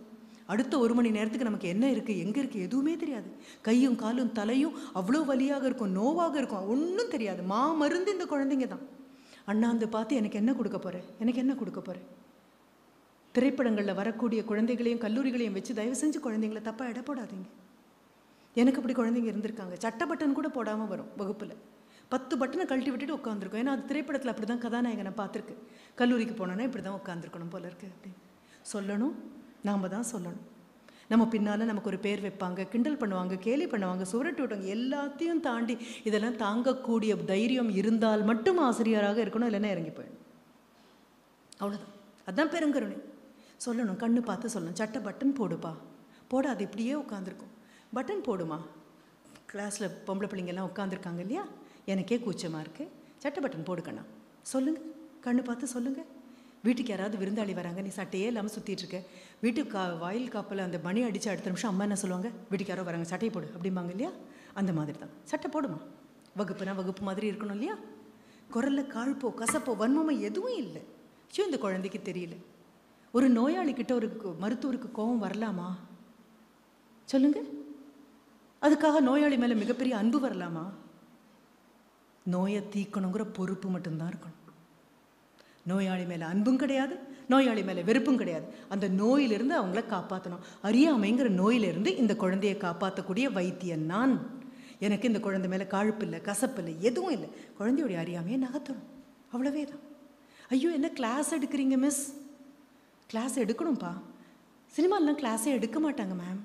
அடுத்த ஒரு மணி நேரத்துக்கு நமக்கு என்ன இருக்குது எங்கே இருக்குது எதுவுமே தெரியாது. கையும் காலும் தலையும் அவ்வளோ வலியாக இருக்கும் நோவாக இருக்கும். ஒன்றும் தெரியாது. மா மருந்து இந்த குழந்தைங்க தான். அண்ணாந்து பார்த்து எனக்கு என்ன கொடுக்க போகிறேன் எனக்கு என்ன கொடுக்க போகிறேன் திரைப்படங்களில் வரக்கூடிய குழந்தைகளையும் கல்லூரிகளையும் வச்சு தயவு செஞ்சு குழந்தைங்களை தப்பாக இட போடாதீங்க. எனக்கு அப்படி குழந்தைங்க இருந்திருக்காங்க. சட்ட பட்டன் கூட போடாமல் வரும் வகுப்பில். பத்து பட்டனை கழட்டி விட்டுட்டு உட்காந்துருக்கோம் ஏன்னா அது திரைப்படத்தில் அப்படி தான் கதாநாயகனை பார்த்துருக்கு. கல்லூரிக்கு போனோன்னா இப்படி தான் உட்காந்துருக்கணும் போல இருக்கு அப்படின்னு. சொல்லணும். நாம் தான் சொல்லணும். நம்ம பின்னால் நமக்கு ஒரு பேர் வைப்பாங்க கிண்டல் பண்ணுவாங்க கேலி பண்ணுவாங்க சுவரட்டு விட்டாங்க எல்லாத்தையும் தாண்டி இதெல்லாம் தாங்கக்கூடிய தைரியம் இருந்தால் மட்டும் ஆசிரியராக இருக்கணும் இல்லைன்னா இறங்கி போயிடணும். அவ்வளோதான் அதுதான் பெருங்கருணை. சொல்லணும் கண்ணு பார்த்து சொல்லணும். சட்டை பட்டன் போடுப்பா. போடாது இப்படியே உட்காந்துருக்கும் பட்டன் போடுமா? கிளாஸில் பொம்பளை பிள்ளைங்கெல்லாம் உட்காந்துருக்காங்க இல்லையா? எனக்கே கூச்சமாக இருக்குது சட்டை பட்டன் போடுக்கண்ணா சொல்லுங்கள் கண்ணு பார்த்து சொல்லுங்கள் வீட்டுக்கு யாராவது விருந்தாளி வராங்க நீ சட்டையே இல்லாமல் சுற்றிட்டு இருக்க. வீட்டுக்கு கா வாயில் காப்பில் அந்த மணி அடித்து அடுத்த நிமிஷம் அம்மா என்ன சொல்லுவாங்க? வீட்டுக்கு யாரோ வராங்க சட்டையை போடு அப்படிம்பாங்க இல்லையா? அந்த மாதிரி தான் சட்டை போடுமா? வகுப்புனா வகுப்பு மாதிரி இருக்கணும் இல்லையா? குரலில் காழ்ப்போ கசப்போ வன்மமோ எதுவும் இல்லை. ஐயோ இந்த குழந்தைக்கு தெரியல. ஒரு நோயாளிக்கிட்ட ஒரு மருத்துவருக்கு கோபம் வரலாமா? சொல்லுங்க. அதுக்காக நோயாளி மேலே மிகப்பெரிய அன்பு வரலாமா? நோயை தீக்கணுங்கிற பொறுப்பு மட்டும்தான் இருக்கணும். நோயாளி மேலே அன்பும் கிடையாது நோயாளி மேலே வெறுப்பும் கிடையாது. அந்த நோயிலிருந்து அவங்கள காப்பாற்றணும் அறியாமைங்கிற நோயிலிருந்து இந்த குழந்தையை காப்பாற்றக்கூடிய வைத்தியன் நான். எனக்கு இந்த குழந்தை மேலே காழ்ப்பு இல்லை கசப்பு இல்லை எதுவும் இல்லை. குழந்தையுடைய அறியாமையை நகர்த்தணும். அவ்வளவே தான் ஐயோ என்ன கிளாஸ் எடுக்கிறீங்க மிஸ் கிளாஸ் எடுக்கணும்ப்பா சினிமாலாம் கிளாஸே எடுக்க மாட்டாங்க மேம்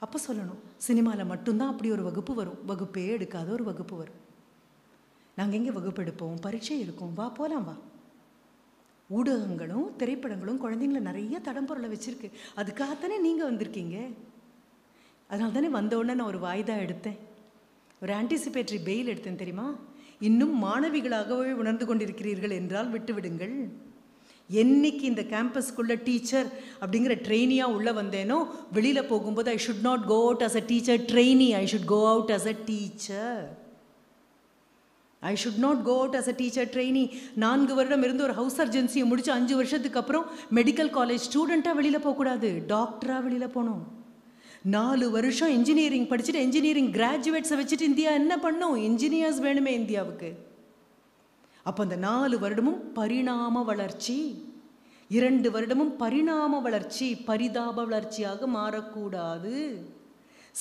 அப்போ சொல்லணும் சினிமாவில் மட்டும்தான் அப்படி ஒரு வகுப்பு வரும். வகுப்பே எடுக்காத ஒரு வகுப்பு வரும். நாங்கள் எங்கே வகுப்பு எடுப்போம்? பரீட்சை இருக்கும். வா போகலாம் வா. ஊடகங்களும் திரைப்படங்களும் குழந்தைங்கள நிறைய தடம்பொருளை வச்சுருக்கு. அதுக்காகத்தானே நீங்கள் வந்திருக்கீங்க? அதனால தானே வந்த உடனே நான் ஒரு வாய்தா எடுத்தேன். ஒரு ஆன்டிசிபேட்டரி பெயில் எடுத்தேன் தெரியுமா? இன்னும் மாணவிகளாகவே உணர்ந்து கொண்டிருக்கிறீர்கள் என்றால் விட்டுவிடுங்கள். என்னைக்கு இந்த கேம்பஸ்க்குள்ளே டீச்சர் அப்படிங்கிற ட்ரெயினியாக உள்ளே வந்தேனோ வெளியில் போகும்போது I should not go out as a teacher trainee I should go out as a teacher I should not go out as a teacher trainee நான்கு வருடம் இருந்து ஒரு ஹவுஸ் அர்ஜென்சியை முடிச்சு அஞ்சு வருஷத்துக்கு அப்புறம் மெடிக்கல் காலேஜ் ஸ்டூடெண்ட்டாக வெளியில் போகக்கூடாது டாக்டராக வெளியில் போகணும். நாலு வருஷம் இன்ஜினியரிங் படிச்சுட்டு இன்ஜினியரிங் கிராஜுவேட்ஸை வச்சுட்டு இந்தியா என்ன பண்ணும்? இன்ஜினியர்ஸ் வேணுமே இந்தியாவுக்கு. அப்போ அந்த நாலு வருடமும் பரிணாம வளர்ச்சி. இரண்டு வருடமும் பரிணாம வளர்ச்சி பரிதாப வளர்ச்சியாக மாறக்கூடாது.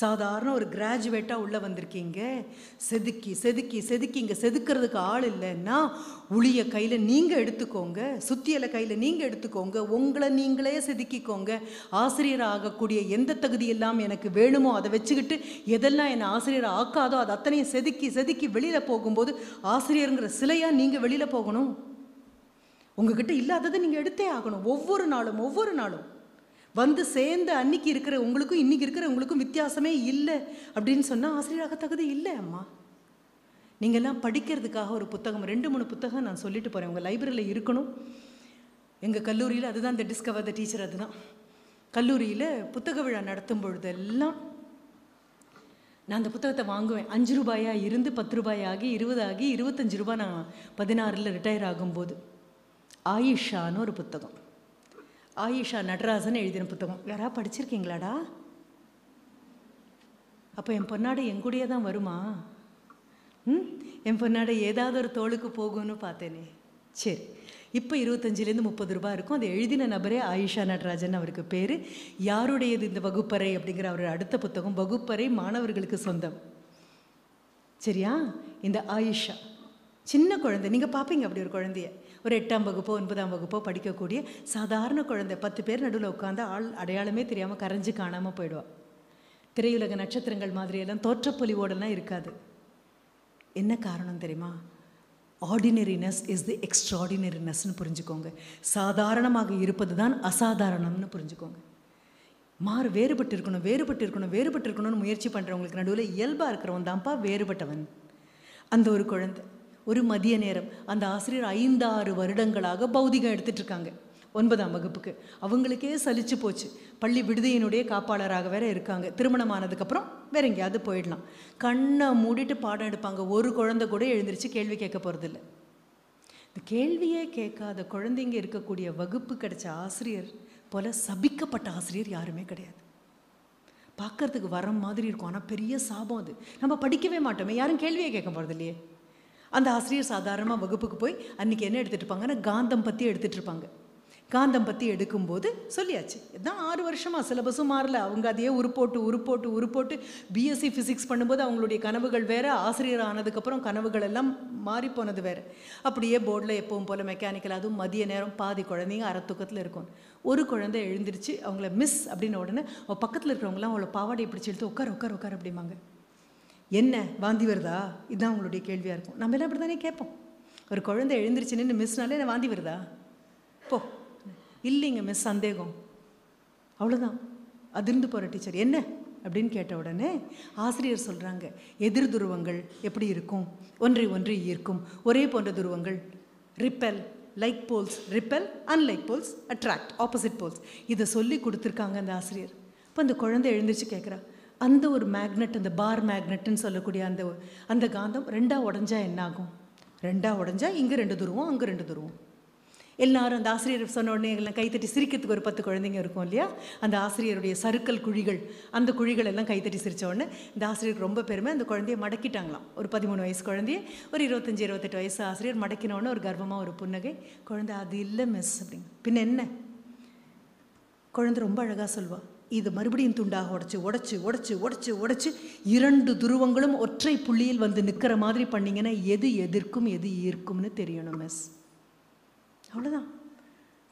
சாதாரண ஒரு கிராஜுவேட்டாக உள்ளே வந்திருக்கீங்க. செதுக்கி செதுக்கி செதுக்கி இங்கே செதுக்கிறதுக்கு ஆள் இல்லைன்னா உளிய கையில் நீங்கள் எடுத்துக்கோங்க. சுத்தியலை கையில் நீங்கள் எடுத்துக்கோங்க. உங்களை நீங்களே செதுக்கிக்கோங்க. ஆசிரியர் ஆகக்கூடிய எந்த தகுதி எல்லாம் எனக்கு வேணுமோ அதை வச்சுக்கிட்டு எதெல்லாம் என்னை ஆசிரியர் ஆக்காதோ அது அத்தனையும் செதுக்கி செதுக்கி வெளியில் போகும்போது ஆசிரியருங்கிற சிலையாக நீங்கள் வெளியில் போகணும்? உங்ககிட்ட இல்லாததை நீங்கள் எடுத்தே ஆகணும். ஒவ்வொரு நாளும் ஒவ்வொரு நாளும். வந்து சேர்ந்த அன்னைக்கு இருக்கிற உங்களுக்கும் இன்னைக்கு இருக்கிற உங்களுக்கும் வித்தியாசமே இல்லை அப்படின்னு சொன்னால் ஆசிரியராக தகுதி இல்லை அம்மா. நீங்கள்லாம் படிக்கிறதுக்காக ஒரு புத்தகம் ரெண்டு மூணு புத்தகம் நான் சொல்லிட்டு போகிறேன் உங்கள் லைப்ரரியில் இருக்கணும். எங்கள் கல்லூரியில் அதுதான் இந்த டிஸ்கவர் த டீச்சர் அதுதான். கல்லூரியில் புத்தக விழா நடத்தும் பொழுதெல்லாம் நான் அந்த புத்தகத்தை வாங்குவேன். அஞ்சு ரூபாயாக இருந்து பத்து ரூபாயாகி ஆகி இருபது ஆகி இருபத்தஞ்சு ரூபாய் நான் பதினாறில் ரிட்டையர் ஆகும்போது. ஆயிஷான்னு ஒரு புத்தகம். ஆயிஷா நடராஜன் எழுதின புத்தகம். யாராவது படிச்சிருக்கீங்களாடா? அப்போ என் பொன்னாடை எங்கூடியே தான் வருமா? ம்? என் பொன்னாடை ஏதாவது ஒரு தோளுக்கு போகும்னு பார்த்தேனே. சரி இப்போ இருபத்தஞ்சிலேருந்து முப்பது ரூபாய் இருக்கும். அதை எழுதின நபரே ஆயிஷா நடராஜன் அவருக்கு பேர். யாருடையது இந்த வகுப்பறை அப்படிங்கிற அவர் அடுத்த புத்தகம் வகுப்பறை மாணவர்களுக்கு சொந்தம். சரியா? இந்த ஆயிஷா. சின்ன குழந்தை. நீங்கள் பார்ப்பீங்க அப்படி ஒரு குழந்தைய. ஒரு எட்டாம் வகுப்போ ஒன்பதாம் வகுப்போ படிக்கக்கூடிய சாதாரண குழந்தை. பத்து பேர் நடுவில் உட்காந்து ஆள் அடையாளமே தெரியாமல் கரைஞ்சு காணாமல் போயிடுவான் திரையுலக நட்சத்திரங்கள் மாதிரியெல்லாம் தோற்றப்பொலிவோடெல்லாம் இருக்காது. என்ன காரணம் தெரியுமா? ஆர்டினரினஸ் இஸ் தி எக்ஸ்ட்ராடினரினஸ்னு புரிஞ்சுக்கோங்க. சாதாரணமாக இருப்பது தான் அசாதாரணம்னு புரிஞ்சுக்கோங்க. மாறு வேறுபட்டு இருக்கணும் வேறுபட்டு இருக்கணும் வேறுபட்டு இருக்கணும்னு முயற்சி பண்ணுறவங்களுக்கு நடுவில் இயல்பாக இருக்கிறவன் தான்ப்பா வேறுபட்டவன். அந்த ஒரு குழந்தை. ஒரு மதிய நேரம். அந்த ஆசிரியர் ஐந்தாறு வருடங்களாக பௌதிகம் எடுத்துட்டு இருக்காங்க ஒன்பதாம் வகுப்புக்கு. அவங்களுக்கே சலிச்சு போச்சு. பள்ளி விடுதியினுடைய காப்பாளராக வேற இருக்காங்க. திருமணம் ஆனதுக்கப்புறம் வேற எங்கேயாவது போயிடலாம். கண்ணை மூடிட்டு பாடம் எடுப்பாங்க. ஒரு குழந்தை கூட எழுந்திருச்சு கேள்வி கேட்க போகிறதில்ல இந்த கேள்வியே கேட்காத குழந்தைங்க இருக்கக்கூடிய வகுப்பு கிடைச்ச ஆசிரியர் போல சபிக்கப்பட்ட ஆசிரியர் யாருமே கிடையாது. பார்க்கறதுக்கு வரம் மாதிரி இருக்கும். ஆனால் பெரிய சாபம் அது. நம்ம படிக்கவே மாட்டோமே. யாரும் கேள்வியே கேட்க போகிறது இல்லையே அந்த ஆசிரியர் சாதாரணமாக வகுப்புக்கு போய் அன்றைக்கி என்ன எடுத்துகிட்டு இருப்பாங்கன்னா காந்தம் பற்றி எடுத்துகிட்டு இருப்பாங்க. காந்தம் பற்றி எடுக்கும்போது சொல்லியாச்சு. இதான் ஆறு வருஷமாக சிலபஸும் மாறல. அவங்க அதையே உருப்போட்டு உருப்போட்டு உருப்போட்டு பிஎஸ்சி ஃபிசிக்ஸ் பண்ணும்போது அவங்களுடைய கனவுகள் வேறு ஆசிரியர் ஆனதுக்கப்புறம் கனவுகள் எல்லாம் மாறி போனது வேறு. அப்படியே போர்டில் எப்பவும் போல் மெக்கானிக்கல் அதுவும் மதிய நேரம் பாதி குழந்தைங்க அறத்தூக்கத்தில் இருக்கும். ஒரு குழந்தை எழுந்திருச்சு அவங்கள மிஸ் அப்படின்ன உடனே அவள் பக்கத்தில் இருக்கிறவங்களாம் அவளை பாவாடையை பிடிச்சி எடுத்து உட்கார உட்கார் உட்கார அப்படிம்பாங்க. என்ன வாந்தி வருதா? இதுதான் உங்களுடைய கேள்வியாக இருக்கும். நம்ம எல்லாம் அப்படி தானே கேட்போம். ஒரு குழந்தை எழுந்திருச்சு நின்று மிஸ்னாலே என்ன வாந்தி வருதா? போ. இல்லைங்க மிஸ் சந்தேகம். அவ்வளோதான் அதிர்ந்து போகிற டீச்சர் என்ன? அப்படின்னு கேட்ட உடனே ஆசிரியர் சொல்கிறாங்க எதிர் துருவங்கள் எப்படி இருக்கும்? ஒன்றை ஒன்று ஈர்க்கும். ஒரே போன்ற துருவங்கள். Repel like poles repel unlike poles attract opposite poles இதை சொல்லி கொடுத்துருக்காங்க அந்த ஆசிரியர். இப்போ அந்த குழந்தை எழுந்திரிச்சு கேட்குறா அந்த ஒரு மேக்னெட் அந்த பார் மேக்னெட்னு சொல்லக்கூடிய அந்த அந்த காந்தம் ரெண்டாக உடஞ்சா என்ன ஆகும் ரெண்டாக உடஞ்சா இங்கே ரெண்டு துருவம் அங்கே ரெண்டு துருவம். எல்லாரும் அந்த ஆசிரியர் சொன்ன உடனே எல்லாம் கைத்தட்டி சிரிக்கிறதுக்கு ஒரு பத்து குழந்தைங்க இருக்கும் இல்லையா? அந்த ஆசிரியருடைய சறுக்கல் குழிகள் அந்த குழிகள் எல்லாம் கைத்தட்டி சிரித்த உடனே இந்த ஆசிரியருக்கு ரொம்ப பெருமை. அந்த குழந்தைய மடக்கிட்டாங்களாம். ஒரு பதிமூணு வயசு குழந்தைய ஒரு இருபத்தஞ்சி இருபத்தெட்டு வயசு ஆசிரியர் மடக்கினோடனே ஒரு கர்வமாக ஒரு புன்னகை குழந்தை அது இல்லை மிஸ் அப்படிங்க பின்ன என்ன? குழந்தை ரொம்ப அழகாக சொல்லுவாள் இது மறுபடியும் துண்டாக உடச்சி உடச்சி உடச்சி உடச்சி உடச்சி இரண்டு துருவங்களும் ஒற்றை புள்ளியில் வந்து நிற்கிற மாதிரி பண்ணீங்கன்னா எது எதிர்க்கும் எது ஈர்க்கும்னு தெரியணும் மிஸ் அவ்வளோதான்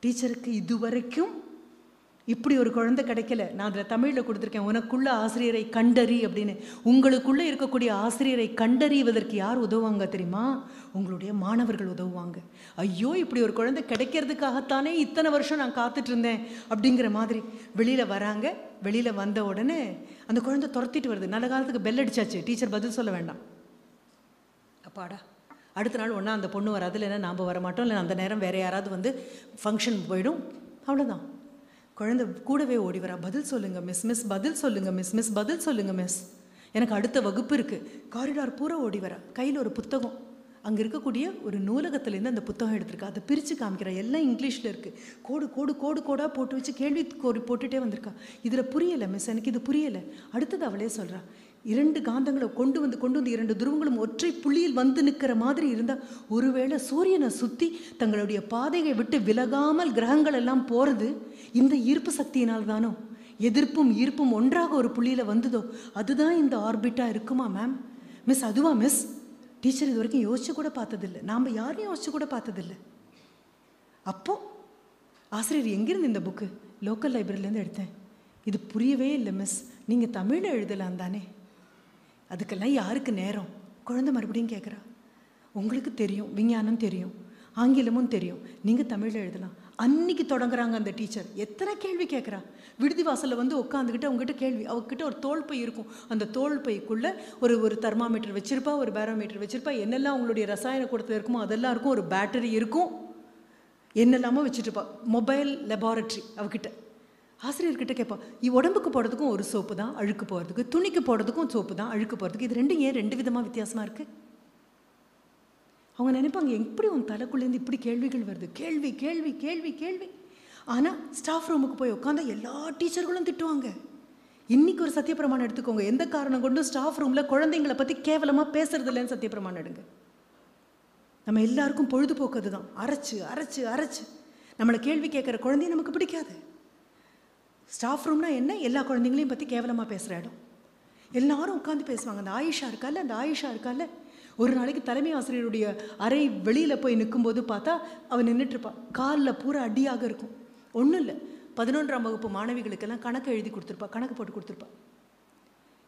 டீச்சருக்கு இதுவரைக்கும் இப்படி ஒரு குழந்தை கிடைக்கல. நான் அதில் தமிழில் கொடுத்துருக்கேன் உனக்குள்ள ஆசிரியரை கண்டறி அப்படின்னு. உங்களுக்குள்ளே இருக்கக்கூடிய ஆசிரியரை கண்டறிவதற்கு யார் உதவுவாங்க தெரியுமா? உங்களுடைய மாணவர்கள் உதவுவாங்க. ஐயோ இப்படி ஒரு குழந்தை கிடைக்கிறதுக்காகத்தானே இத்தனை வருஷம் நான் காத்துட்டு இருந்தேன் அப்படிங்கிற மாதிரி. வெளியில் வராங்க. வெளியில் வந்த உடனே அந்த குழந்தை துரத்திட்டு வருது. நல்ல காலத்துக்கு பெல் அடிச்சாச்சு. டீச்சர் பதில் சொல்ல வேண்டாம். அப்பாடா. அடுத்த நாள் ஒன்றா அந்த பொண்ணு வராது. இல்லைன்னா நாம் வர மாட்டோம் இல்லை அந்த நேரம் வேறு யாராவது வந்து ஃபங்க்ஷன் போயிடும். அவ்வளோதான் குழந்தை கூடவே ஓடி வரா. பதில் சொல்லுங்க மிஸ் மிஸ் பதில் சொல்லுங்க மிஸ் மிஸ் பதில் சொல்லுங்க மிஸ் எனக்கு அடுத்த வகுப்பு இருக்குது காரிடார் பூரா ஓடி வரா. கையில் ஒரு புத்தகம். அங்கே இருக்கக்கூடிய ஒரு நூலகத்துலேருந்து அந்த புத்தகம் எடுத்திருக்கா. அதை பிரித்து காமிக்கிறா. எல்லாம் இங்கிலீஷில் இருக்குது கோடு கோடு கோடு கோடாக போட்டு வச்சு கேள்வி கோரி போட்டுகிட்டே வந்திருக்கா. இதில் புரியலை மிஸ் எனக்கு இது புரியலை. அடுத்தது அவளே சொல்கிறா இரண்டு காந்தங்களை கொண்டு வந்து கொண்டு வந்து இரண்டு துருவங்களும் ஒற்றை புள்ளியில் வந்து நிற்கிற மாதிரி இருந்தால் ஒருவேளை சூரியனை சுற்றி தங்களுடைய பாதையை விட்டு விலகாமல் கிரகங்கள் எல்லாம் போகிறது இந்த ஈர்ப்பு சக்தியினால் தானோ எதிர்ப்பும் ஈர்ப்பும் ஒன்றாக ஒரு புள்ளியில் வந்ததோ அதுதான் இந்த ஆர்பிட்டாக இருக்குமா மேம் மிஸ் அதுவா மிஸ் டீச்சர் இது வரைக்கும் யோசிச்சு கூட பார்த்ததில்லை. நாம் யாரையும் யோசிச்சு கூட பார்த்ததில்லை. அப்போது ஆசிரியர் எங்கேருந்து இந்த புக்கு லோக்கல் லைப்ரரியிலேருந்து எடுத்தேன். இது புரியவே இல்லை மிஸ் நீங்கள் தமிழில் எழுதலாம் தானே? அதுக்கெல்லாம் யாருக்கு நேரம்? குழந்தை மறுபடியும் கேட்குறா உங்களுக்கு தெரியும் விஞ்ஞானம் தெரியும் ஆங்கிலமும் தெரியும். நீங்கள் தமிழில் எழுதலாம். அன்னைக்கு தொடங்குறாங்க அந்த டீச்சர். எத்தனை கேள்வி கேட்குறா விடுதி வாசலில் வந்து உட்காந்துக்கிட்டு அவங்ககிட்ட கேள்வி. அவகிட்ட ஒரு தோல் பை இருக்கும். அந்த தோல் பைக்குள்ளே ஒரு ஒரு தெர்மாமீட்டர் வச்சுருப்பா ஒரு பேரோமீட்டர் வச்சுருப்பா. என்னெல்லாம் அவங்களுடைய ரசாயன கூடத்தில் இருக்குமோ அதெல்லாம் இருக்கும். ஒரு பேட்டரி இருக்கும். என்னெல்லாமோ வச்சுட்டுப்பா மொபைல் லெபார்ட்ரி அவகிட்ட. ஆசிரியர்கிட்ட கேட்பா இ உடம்புக்கு போடுறதுக்கும் ஒரு சோப்பு தான் அழுக்கு போகிறதுக்கு துணிக்கு போடுறதுக்கும் சோப்பு தான் அழுக்கு போகிறதுக்கு இது ரெண்டும் ஏன் ரெண்டு விதமாக வித்தியாசமாக இருக்குது அவங்க நினைப்பாங்க எப்படி உன் தலைக்குள்ளேருந்து இப்படி கேள்விகள் வருது? கேள்வி கேள்வி கேள்வி கேள்வி. ஆனால் ஸ்டாஃப் ரூமுக்கு போய் உட்காந்தா எல்லா டீச்சர்களும் திட்டுவாங்க. இன்னைக்கு ஒரு சத்தியப்பிரமாணம் எடுத்துக்கோங்க. எந்த காரணம் கொண்டும் ஸ்டாஃப் ரூமில் குழந்தைங்களை பற்றி கேவலமாக பேசுறது இல்லைன்னு சத்தியப்பிரமாணம் எடுங்க. நம்ம எல்லாருக்கும் பொழுதுபோக்கு அதுதான். அரைச்சு அரைச்சு அரைச்சு. நம்மளை கேள்வி கேட்குற குழந்தைய நமக்கு பிடிக்காது. ஸ்டாஃப் ரூம்னா என்ன? எல்லா குழந்தைங்களையும் பற்றி கேவலமாக பேசுகிற இடம். எல்லாரும் உட்காந்து பேசுவாங்க. அந்த ஆயிஷா இருக்கால அந்த ஆயிஷா இருக்கால ஒரு நாளைக்கு தலைமை ஆசிரியருடைய அறை வெளியில் போய் நிற்கும்போது பார்த்தா அவன் நின்றுட்டுருப்பா காலில் பூரா அடியாக இருக்கும். ஒன்றும் இல்லை. பதினொன்றாம் வகுப்பு மாணவிகளுக்கெல்லாம் கணக்கு எழுதி கொடுத்துருப்பா. கணக்கு போட்டு கொடுத்துருப்பா.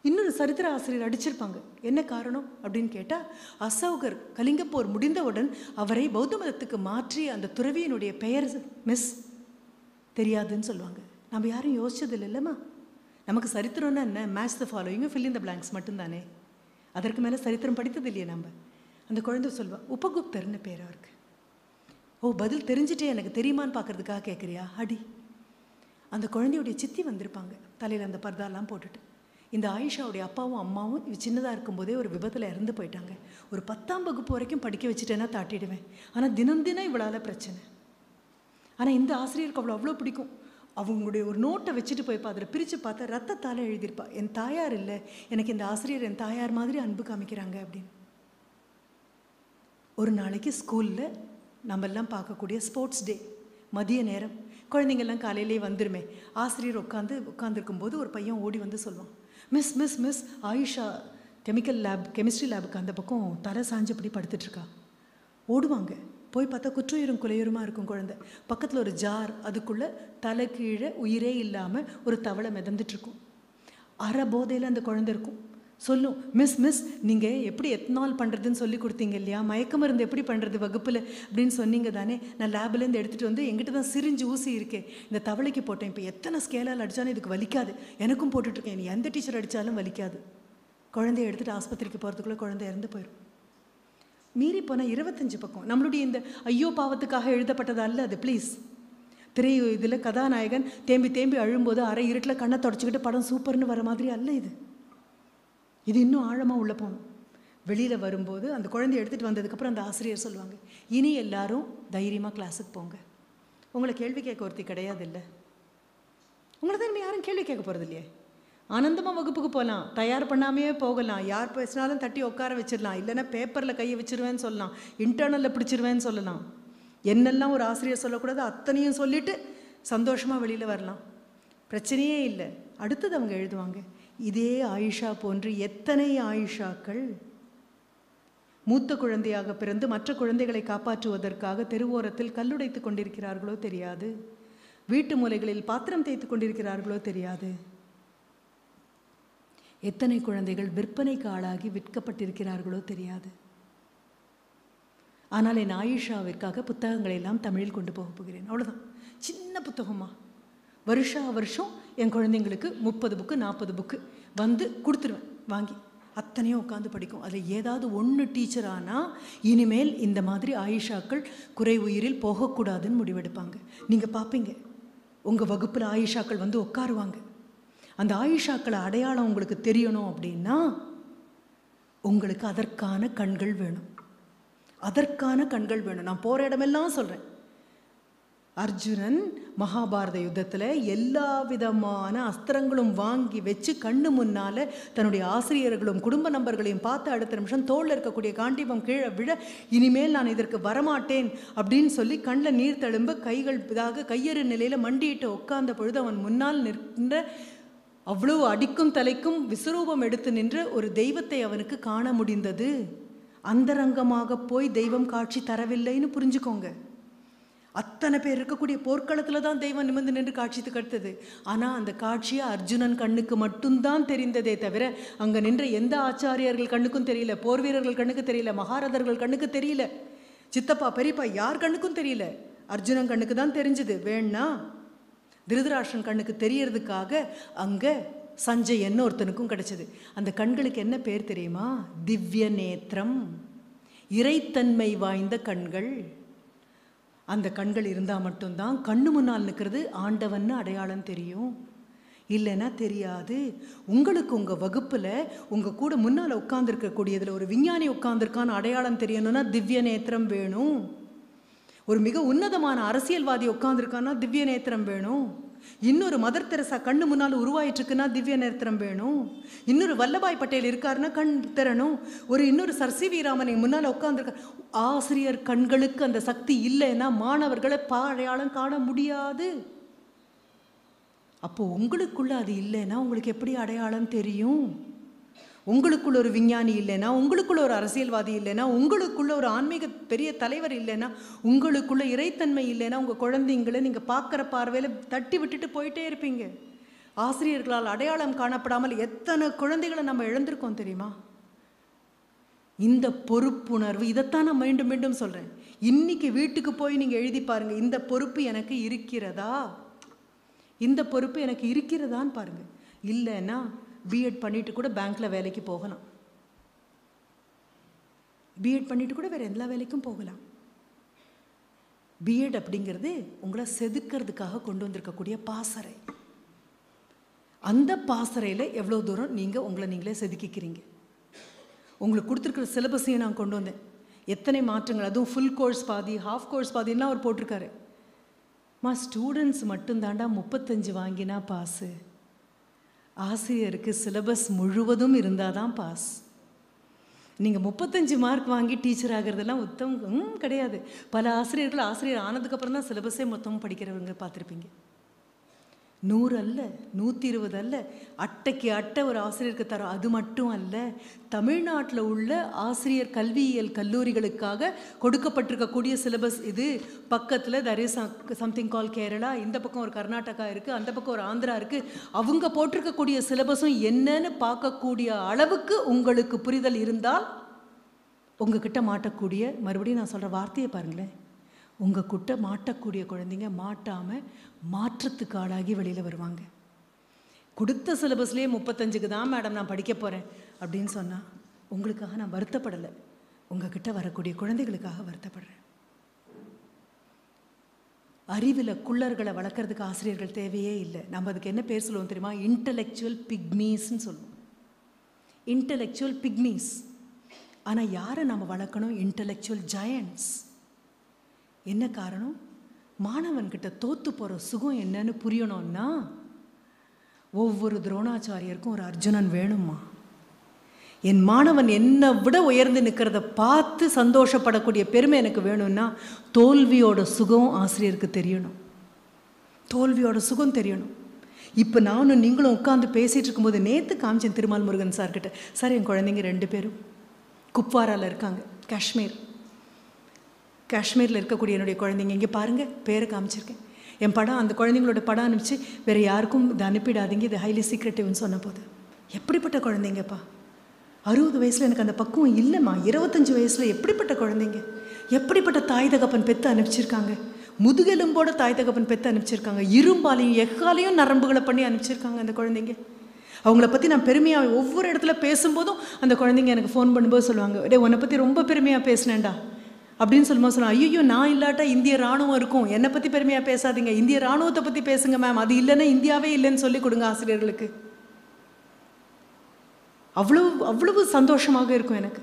இன்னொரு சரித்திர ஆசிரியர் அடிச்சிருப்பாங்க. என்ன காரணம்? அப்படின்னு கேட்டால் அசோகர் கலிங்கப்போர் முடிந்தவுடன் அவரை பௌத்த மதத்துக்கு மாற்றி அந்த துறவியினுடைய பெயர் மிஸ் தெரியாதுன்னு சொல்லுவாங்க. நம்ம யாரும் யோசிச்சது இல்லைல்லம்மா நமக்கு சரித்திரம்னா என்ன? மேட்ச் த ஃபாலோயிங்கும் ஃபில் த பிளாங்க்ஸ் மட்டும்தானே? அதற்கு மேலே சரித்திரம் படித்தது இல்லையே நம்ம. அந்த குழந்தை சொல்வா உபகுப்தர்னு பேர் அவருக்கு. ஓ பதில் தெரிஞ்சுட்டே எனக்கு தெரியுமான்னு பார்க்கறதுக்காக கேட்குறியா அடி. அந்த குழந்தையுடைய சித்தி வந்திருப்பாங்க தலையில் அந்த பர்தாலாம் போட்டுட்டு. இந்த ஆயிஷாவுடைய அப்பாவும் அம்மாவும் இவ சின்னதாக இருக்கும்போதே ஒரு விபத்தில் இறந்து போயிட்டாங்க. ஒரு பத்தாம் வகுப்பு வரைக்கும் படிக்க வச்சுட்டேன்னா தாட்டிடுவேன். ஆனால் தினம் தினம் இவளால் பிரச்சனை. ஆனால் இந்த ஆசிரியருக்கு அவ்வளோ அவ்வளோ பிடிக்கும். அவங்களுடைய ஒரு நோட்டை வச்சுட்டு போய்ப்பா அதில் பிரித்து பார்த்தா ரத்தத்தால் எழுதியிருப்பா. என் தாயார் இல்லை. எனக்கு இந்த ஆசிரியர் என் தாயார் மாதிரி அன்பு காமிக்கிறாங்க அப்படின்னு. ஒரு நாளைக்கு ஸ்கூலில் நம்மெல்லாம் பார்க்கக்கூடிய ஸ்போர்ட்ஸ் டே மதிய நேரம். குழந்தைங்கெல்லாம் காலையிலே வந்துருமே. ஆசிரியர் உட்காந்து உட்காந்துருக்கும்போது ஒரு பையன் ஓடி வந்து சொல்லுவான். Miss miss miss Ayesha chemical lab chemistry லேபுக்கு அந்த பக்கம் தலை சாஞ்சபடி படுத்துட்ருக்கா ஓடுவாங்க. போய் பார்த்தா குற்றுயிரும் குலையுருமா இருக்கும் குழந்தை. பக்கத்தில் ஒரு ஜார் அதுக்குள்ளே தலை கீழே உயிரே இல்லாமல் ஒரு தவளை மிதந்துட்டுருக்கும். அரை போதையில் அந்த குழந்தை இருக்கும். சொல்லும் மிஸ் மிஸ் நீங்கள் எப்படி எத்தனால் பண்ணுறதுன்னு சொல்லி கொடுத்தீங்க இல்லையா? மயக்க மருந்து எப்படி பண்ணுறது வகுப்பில்? அப்படின்னு சொன்னீங்க தானே. நான் லேப்லேருந்து எடுத்துகிட்டு வந்து எங்கிட்ட தான் சிரிஞ்சு ஊசி இருக்கே. இந்த தவளைக்கு போட்டேன். இப்போ எத்தனை ஸ்கேலால் அடித்தாலும் இதுக்கு வலிக்காது. எனக்கும் போட்டுட்ருக்கேன் நீ எந்த டீச்சர் அடித்தாலும் வலிக்காது. குழந்தைய எடுத்துகிட்டு ஆஸ்பத்திரிக்கு போகிறதுக்குள்ளே குழந்தை இறந்து போயிடும் மீறி போனால் இருபத்தஞ்சு பக்கம். நம்மளுடைய இந்த ஐயோ பாவத்துக்காக எழுதப்பட்டது அல்ல அது ப்ளீஸ் திரை இதில் கதாநாயகன் தேம்பி தேம்பி அழும்போது அரை இருட்டில் கண்ணை தொடச்சிக்கிட்டு படம் சூப்பர்னு வர மாதிரி அல்ல இது. இது இன்னும் ஆழமாக உள்ளே போகணும். வெளியில் வரும்போது அந்த குழந்தைய எடுத்துகிட்டு வந்ததுக்கப்புறம் அந்த ஆசிரியர் சொல்லுவாங்க இனி எல்லாரும் தைரியமாக கிளாஸுக்கு போங்க. உங்களை கேள்வி கேட்க ஒருத்தி கிடையாது இல்லை. உங்களை தான் யாரும் கேள்வி கேட்க போகிறது இல்லையே? ஆனந்தமாக வகுப்புக்கு போகலாம் தயார் பண்ணாமையே போகலாம். யார் பேசினாலும் தட்டி உட்கார வச்சிடலாம். இல்லைன்னா பேப்பரில் கையை வச்சிருவேன்னு சொல்லலாம். இன்டர்னலில் பிடிச்சிருவேன்னு சொல்லலாம். என்னெல்லாம் ஒரு ஆசிரியர் சொல்லக்கூடாது அத்தனையும் சொல்லிட்டு சந்தோஷமாக வெளியில் வரலாம். பிரச்சனையே இல்லை. அடுத்தது அவங்க எழுதுவாங்க. இதே ஆயிஷா போன்று எத்தனை ஆயிஷாக்கள்? மூத்த குழந்தையாக பிறந்து மற்ற குழந்தைகளை காப்பாற்றுவதற்காக தெருவோரத்தில் கல்லுடைத்து கொண்டிருக்கிறார்களோ தெரியாது? வீட்டு மூலைகளில் பாத்திரம் தேய்த்து கொண்டிருக்கிறார்களோ தெரியாது? எத்தனை குழந்தைகள் விற்பனைக்கு ஆளாகி விற்கப்பட்டிருக்கிறார்களோ தெரியாது. ஆனால் என் ஆயிஷாவிற்காக புத்தகங்களை எல்லாம் தமிழில் கொண்டு போக போகிறேன். அவ்வளோதான் சின்ன புத்தகமா? வருஷா வருஷம் என் குழந்தைங்களுக்கு முப்பது புக்கு நாற்பது புக்கு வந்து கொடுத்துருவேன். வாங்கி. அத்தனையும் உட்காந்து படிக்கும். அதில் ஏதாவது ஒன்று டீச்சர் ஆனால் இனிமேல் இந்த மாதிரி ஆயிஷாக்கள் குறை உயிரில் போகக்கூடாதுன்னு முடிவெடுப்பாங்க. நீங்கள் பார்ப்பீங்க உங்கள் வகுப்பில் ஆயிஷாக்கள் வந்து உட்காருவாங்க. அந்த ஆயிஷாக்களை அடையாளம் உங்களுக்கு தெரியணும் அப்படின்னா உங்களுக்கு அதற்கான கண்கள் வேணும். அதற்கான கண்கள் வேணும். நான் போகிற இடமெல்லாம் சொல்கிறேன் அர்ஜுனன் மகாபாரத யுத்தத்தில் எல்லா விதமான அஸ்திரங்களும் வாங்கி வச்சு கண்ணு முன்னால் தன்னுடைய ஆசிரியர்களும் குடும்ப நம்பர்களையும் பார்த்து அடுத்த நிமிஷம் தோளில் இருக்கக்கூடிய காண்டிபம் கீழே விழ இனிமேல் நான் இதற்கு வரமாட்டேன் அப்படின்னு சொல்லி கண்ணில் நீர் தழும்ப கைகள் இதாக கையறு நிலையில் மண்டியிட்டு உட்கார்ந்த பொழுது அவன் முன்னால் நிற்கின்ற அவ்வளவு அடிக்கும் தலைக்கும் விஸ்வரூபம் எடுத்து நின்ற ஒரு தெய்வத்தை அவனுக்கு காண முடிந்தது. அந்தரங்கமாக போய் தெய்வம் காட்சி தரவில்லைன்னு புரிஞ்சுக்கோங்க. அத்தனை பேர் இருக்கக்கூடிய போர்க்களத்தில் தான் தெய்வம் நிமிர்ந்து நின்று காட்சி கடுத்தது ஆனால் அந்த காட்சியை அர்ஜுனன் கண்ணுக்கு மட்டும்தான் தெரிந்ததே தவிர அங்கே நின்ற எந்த ஆச்சாரியர்கள் கண்ணுக்கும் தெரியல போர் வீரர்கள் கண்ணுக்கு தெரியல மகாரதர்கள் கண்ணுக்கு தெரியல சித்தப்பா பெரியப்பா யார் கண்ணுக்கும் தெரியல. அர்ஜுனன் கண்ணுக்கு தான் தெரிஞ்சது. வேணா திருதராஷன் கண்ணுக்கு தெரியறதுக்காக அங்கே சஞ்சயன்னு ஒருத்தனுக்கும் கிடைச்சது. அந்த கண்களுக்கு என்ன பேர் தெரியுமா? திவ்ய நேத்திரம். இறைத்தன்மை வாய்ந்த கண்கள். அந்த கண்கள் இருந்தால் மட்டும்தான் கண்ணு முன்னால் நிற்கிறது ஆண்டவன்னு அடையாளம் தெரியும். இல்லைன்னா தெரியாது. உங்களுக்கு உங்கள் வகுப்பில் உங்கள் கூட முன்னால் உட்காந்துருக்கக்கூடியதில் ஒரு விஞ்ஞானி உட்காந்துருக்கான்னு அடையாளம் தெரியணும்னா திவ்ய நேத்திரம் வேணும். ஒரு மிக உன்னதமான அரசியல்வாதி உட்காந்துருக்கான்னா திவ்ய நேத்திரம் வேணும். இன்னொரு மதர் தெரசா கண்ணு முன்னால் உருவாயிட்டு இருக்குன்னா திவ்ய நேத்திரம் வேணும். இன்னொரு வல்லபாய் பட்டேல் இருக்காருன்னா கண் திறனும் ஒரு இன்னொரு சர்சி ராமனை முன்னால் உட்காந்துருக்கார் ஆசிரியர் கண்களுக்கு அந்த சக்தி இல்லைன்னா மாணவர்களை பாழையாளம் காண முடியாது. அப்போ உங்களுக்குள்ள அது இல்லைன்னா உங்களுக்கு எப்படி அடையாளம் தெரியும்? உங்களுக்குள்ள ஒரு விஞ்ஞானி இல்லைன்னா உங்களுக்குள்ள ஒரு அரசியல்வாதி இல்லைன்னா உங்களுக்குள்ள ஒரு ஆன்மீக பெரிய தலைவர் இல்லைன்னா உங்களுக்குள்ள இறைத்தன்மை இல்லைன்னா உங்கள் குழந்தைங்களை நீங்கள் பார்க்குற பார்வையில் தட்டி விட்டுட்டு போயிட்டே இருப்பீங்க. ஆசிரியர்களால் அடையாளம் காணப்படாமல் எத்தனை குழந்தைகளை நம்ம இழந்திருக்கோம் தெரியுமா? இந்த பொறுப்புணர்வு இதைத்தான் நான் மீண்டும் மீண்டும் சொல்கிறேன் இன்னைக்கு வீட்டுக்கு போய் நீங்கள் எழுதி பாருங்கள் இந்த பொறுப்பு எனக்கு இருக்கிறதா? இந்த பொறுப்பு எனக்கு இருக்கிறதான்னு பாருங்கள் இல்லைன்னா பிஎட் பண்ணிட்டு கூட பேங்க்கில் வேலைக்கு போகலாம். பிஎட் பண்ணிட்டு கூட வேறு எல்லா வேலைக்கும் போகலாம். பிஎட் அப்படிங்கிறது உங்களை செதுக்கிறதுக்காக கொண்டு வந்திருக்கக்கூடிய பாசறை. அந்த பாசறையில் எவ்வளோ தூரம் நீங்கள் உங்களை நீங்களே செதுக்கிக்கிறீங்க? உங்களுக்கு கொடுத்துருக்குற சிலபஸையும் நான் கொண்டு வந்தேன். எத்தனை மாற்றங்கள்? அதுவும் ஃபுல் கோர்ஸ் பாதி ஹாஃப் கோர்ஸ் பாதின்னா அவர் போட்டிருக்காரு? மா ஸ்டூடெண்ட்ஸ் மட்டும்தாண்டா முப்பத்தஞ்சு வாங்கினா பாஸு ஆசிரியருக்கு சிலபஸ் முழுவதும் இருந்தால் தான் பாஸ் நீங்கள் முப்பத்தஞ்சு மார்க் வாங்கி டீச்சர் ஆகிறதெல்லாம் உத்தம் கிடையாது. பல ஆசிரியர்கள் ஆசிரியர் ஆனதுக்கப்புறம் தான் சிலபஸே மொத்தமும் படிக்கிறவங்க பார்த்துருப்பீங்க. நூறு அல்ல நூற்றி இருபது அல்ல. அட்டைக்கு அட்டை ஒரு ஆசிரியருக்கு தர அது மட்டும் அல்ல. தமிழ்நாட்டில் உள்ள ஆசிரியர் கல்வியியல் கல்லூரிகளுக்காக கொடுக்கப்பட்டிருக்கக்கூடிய சிலபஸ் இது. பக்கத்தில் there is something called Kerala இந்த பக்கம் ஒரு கர்நாடகா இருக்குது அந்த பக்கம் ஒரு ஆந்திரா இருக்குது அவங்க போட்டிருக்கக்கூடிய சிலபஸும் என்னன்னு பார்க்கக்கூடிய அளவுக்கு உங்களுக்கு புரிதல் இருந்தால் உங்ககிட்ட மாட்டக்கூடிய மறுபடியும் நான் சொல்கிற வார்த்தையை பாருங்களேன். உங்கள் கிட்ட மாட்டக்கூடிய குழந்தைங்க மாட்டாமல் மாற்றத்துக்கு ஆளாகி வெளியில் வருவாங்க. கொடுத்த சிலபஸ்லேயே முப்பத்தஞ்சுக்கு தான் மேடம் நான் படிக்க போகிறேன் அப்படின்னு சொன்னால் உங்களுக்காக நான் வருத்தப்படலை. உங்ககிட்ட வரக்கூடிய குழந்தைகளுக்காக வருத்தப்படுறேன். அறிவில் குள்ளர்களை வளர்க்குறதுக்கு ஆசிரியர்கள் தேவையே இல்லை. நம்ம அதுக்கு என்ன பேர் சொல்லுவோம் தெரியுமா? இன்டலெக்சுவல் பிக்மீஸ்ன்னு சொல்லுவோம். இன்டலெக்சுவல் பிக்மீஸ் ஆனால் யாரை நம்ம வளர்க்கணும்? இன்டலெக்சுவல் ஜயண்ட்ஸ் என்ன காரணம்? மாணவன்கிட்ட தோத்து போகிற சுகம் என்னன்னு புரியணும்னா ஒவ்வொரு துரோணாச்சாரியருக்கும் ஒரு அர்ஜுனன் வேணுமா என் மாணவன் என்னை விட உயர்ந்து நிற்கிறத பார்த்து சந்தோஷப்படக்கூடிய பெருமை எனக்கு வேணும்னா தோல்வியோட சுகம் ஆசிரியருக்கு தெரியணும். தோல்வியோட சுகம் தெரியணும். இப்போ நானும் நீங்களும் உட்காந்து பேசிகிட்டு இருக்கும்போது நேற்று காமிச்சேன் திருமால் முருகன் சார்கிட்ட. சார் என் குழந்தைங்க ரெண்டு பேரும் குப்வாராவில் இருக்காங்க காஷ்மீர். காஷ்மீரில் இருக்கக்கூடிய என்னுடைய குழந்தைங்க. இங்கே பாருங்கள் பேரை காமிச்சிருக்கேன். என் படம் அந்த குழந்தைங்களோட படம் அனுப்பிச்சு வேறு யாருக்கும் இதை அனுப்பிடாதீங்க இது ஹைலி சீக்ரெட்டிவ்னு சொன்ன போது. எப்படிப்பட்ட குழந்தைங்கப்பா? அறுபது வயசில் எனக்கு அந்த பக்குவம் இல்லைம்மா. இருபத்தஞ்சி வயசில் எப்படிப்பட்ட குழந்தைங்க? எப்படிப்பட்ட தாய் தகப்பன் பெற்று அனுப்பிச்சிருக்காங்க? முதுகெலும்போட தாய் தகப்பன் பெற்று அனுப்பிச்சிருக்காங்க. இரும்பாலையும் எக்காலையும் நரம்புகளை பண்ணி அனுப்பிச்சிருக்காங்க அந்த குழந்தைங்க. அவங்கள பற்றி நான் பெருமையாக ஒவ்வொரு இடத்துல பேசும்போதும் அந்த குழந்தைங்க எனக்கு ஃபோன் பண்ணும்போது சொல்லுவாங்க டே உன்னை பற்றி ரொம்ப பெருமையாக பேசினேன்டா. அப்படின்னு சொல்லும்போது சொன்னால் ஐயோ நான் இல்லாட்டா இந்திய ராணுவம் இருக்கும். என்னை பற்றி பெருமையாக பேசாதீங்க. இந்திய ராணுவத்தை பற்றி பேசுங்க மேம் அது இல்லைன்னா இந்தியாவே இல்லைன்னு சொல்லி கொடுங்க ஆசிரியர்களுக்கு. அவ்வளோ அவ்வளவு சந்தோஷமாக இருக்கும் எனக்கு.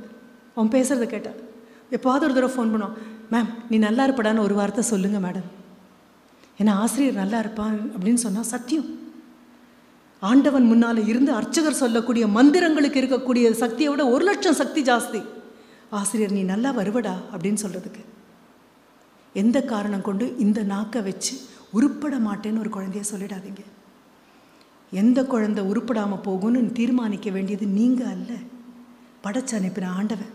அவன் பேசுகிறத கேட்டால் எப்போவாவது ஒரு தடவை ஃபோன் பண்ணுவான் மேம் நீ நல்லா இருப்படான்னு ஒரு வார்த்தை சொல்லுங்கள் மேடம் ஏன்னா ஆசிரியர் நல்லா இருப்பான் அப்படின்னு சொன்னால் சத்தியம். ஆண்டவன் முன்னால் இருந்து அர்ச்சகர் சொல்லக்கூடிய மந்திரங்களுக்கு இருக்கக்கூடிய சக்தியை விட ஒரு லட்சம் சக்தி ஜாஸ்தி. ஆசிரியர் நீ நல்லா வருவடா அப்படின்னு சொல்கிறதுக்கு எந்த காரணம் கொண்டு இந்த நாக்கை வச்சு உருப்பட மாட்டேன்னு ஒரு குழந்தைய சொல்லிடாதீங்க. எந்த குழந்தை உருப்படாமல் போகும்னு தீர்மானிக்க வேண்டியது நீங்கள் அல்ல. படைச்சு அனுப்பின ஆண்டவன்.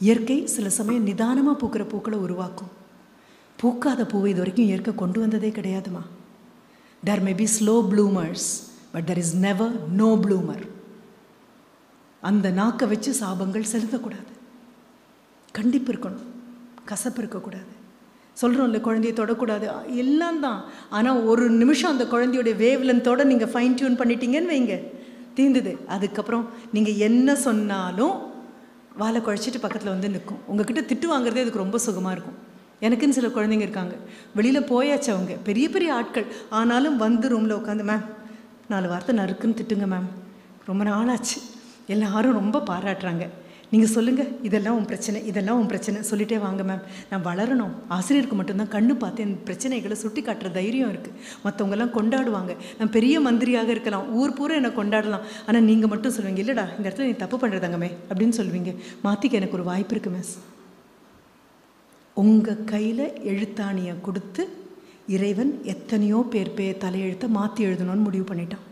இயற்கை சில சமயம் நிதானமாக பூக்கிற பூக்களை உருவாக்கும். பூக்காத பூவை இது வரைக்கும் இயற்கை கொண்டு வந்ததே கிடையாதுமா. There may be slow bloomers but there is never no bloomer அந்த நாக்கை வச்சு சாபங்கள் செலுத்தக்கூடாது. கண்டிப்பு இருக்கணும். கசப்பு இருக்கக்கூடாது. சொல்கிறோம்ல குழந்தைய தொடக்கூடாது. எல்லாம் தான். ஆனால் ஒரு நிமிஷம் அந்த குழந்தையோடைய வேவ்லன்த்தோடு நீங்கள் ஃபைன் டியூன் பண்ணிட்டீங்கன்னு வைங்க. தீர்ந்துது அதுக்கப்புறம் நீங்கள் என்ன சொன்னாலும் வாழை குழைச்சிட்டு பக்கத்தில் வந்து நிற்கும் உங்ககிட்ட திட்டு வாங்குறதே அதுக்கு ரொம்ப சுகமாக இருக்கும். எனக்குன்னு சில குழந்தைங்க இருக்காங்க. வெளியில் போயாச்சு அவங்க. பெரிய பெரிய ஆட்கள். ஆனாலும் வந்து ரூமில் உட்காந்து மேம் நாலு வார்த்தை நறுக்குன்னு திட்டுங்க மேம் ரொம்ப நாளாச்சு. எல்லாரும் ரொம்ப பாராட்டுறாங்க. நீங்கள் சொல்லுங்கள் இதெல்லாம் உன் பிரச்சனை இதெல்லாம் உன் பிரச்சனை. சொல்லிட்டே வாங்க மேம் நான் வளரணும். ஆசிரியருக்கு மட்டும்தான் கண்ணு பார்த்து என் பிரச்சனைகளை சுட்டி காட்டுற தைரியம் இருக்குது மற்றவங்கெல்லாம் கொண்டாடுவாங்க. நான் பெரிய மந்திரியாக இருக்கலாம். ஊர் பூரா என்னை கொண்டாடலாம். ஆனால் நீங்கள் மட்டும் சொல்லுவீங்க இல்லைடா இந்த இடத்துல நீ தப்பு பண்ணுறதாங்கமே அப்படின்னு சொல்லுவீங்க. மாற்றிக்க எனக்கு ஒரு வாய்ப்பு இருக்குது மிஸ் உங்கள் கையில் எழுத்தாணியை கொடுத்து இறைவன் எத்தனையோ பேர் பே தலையெழுத்தை மாற்றி எழுதணும்னு முடிவு பண்ணிட்டான்.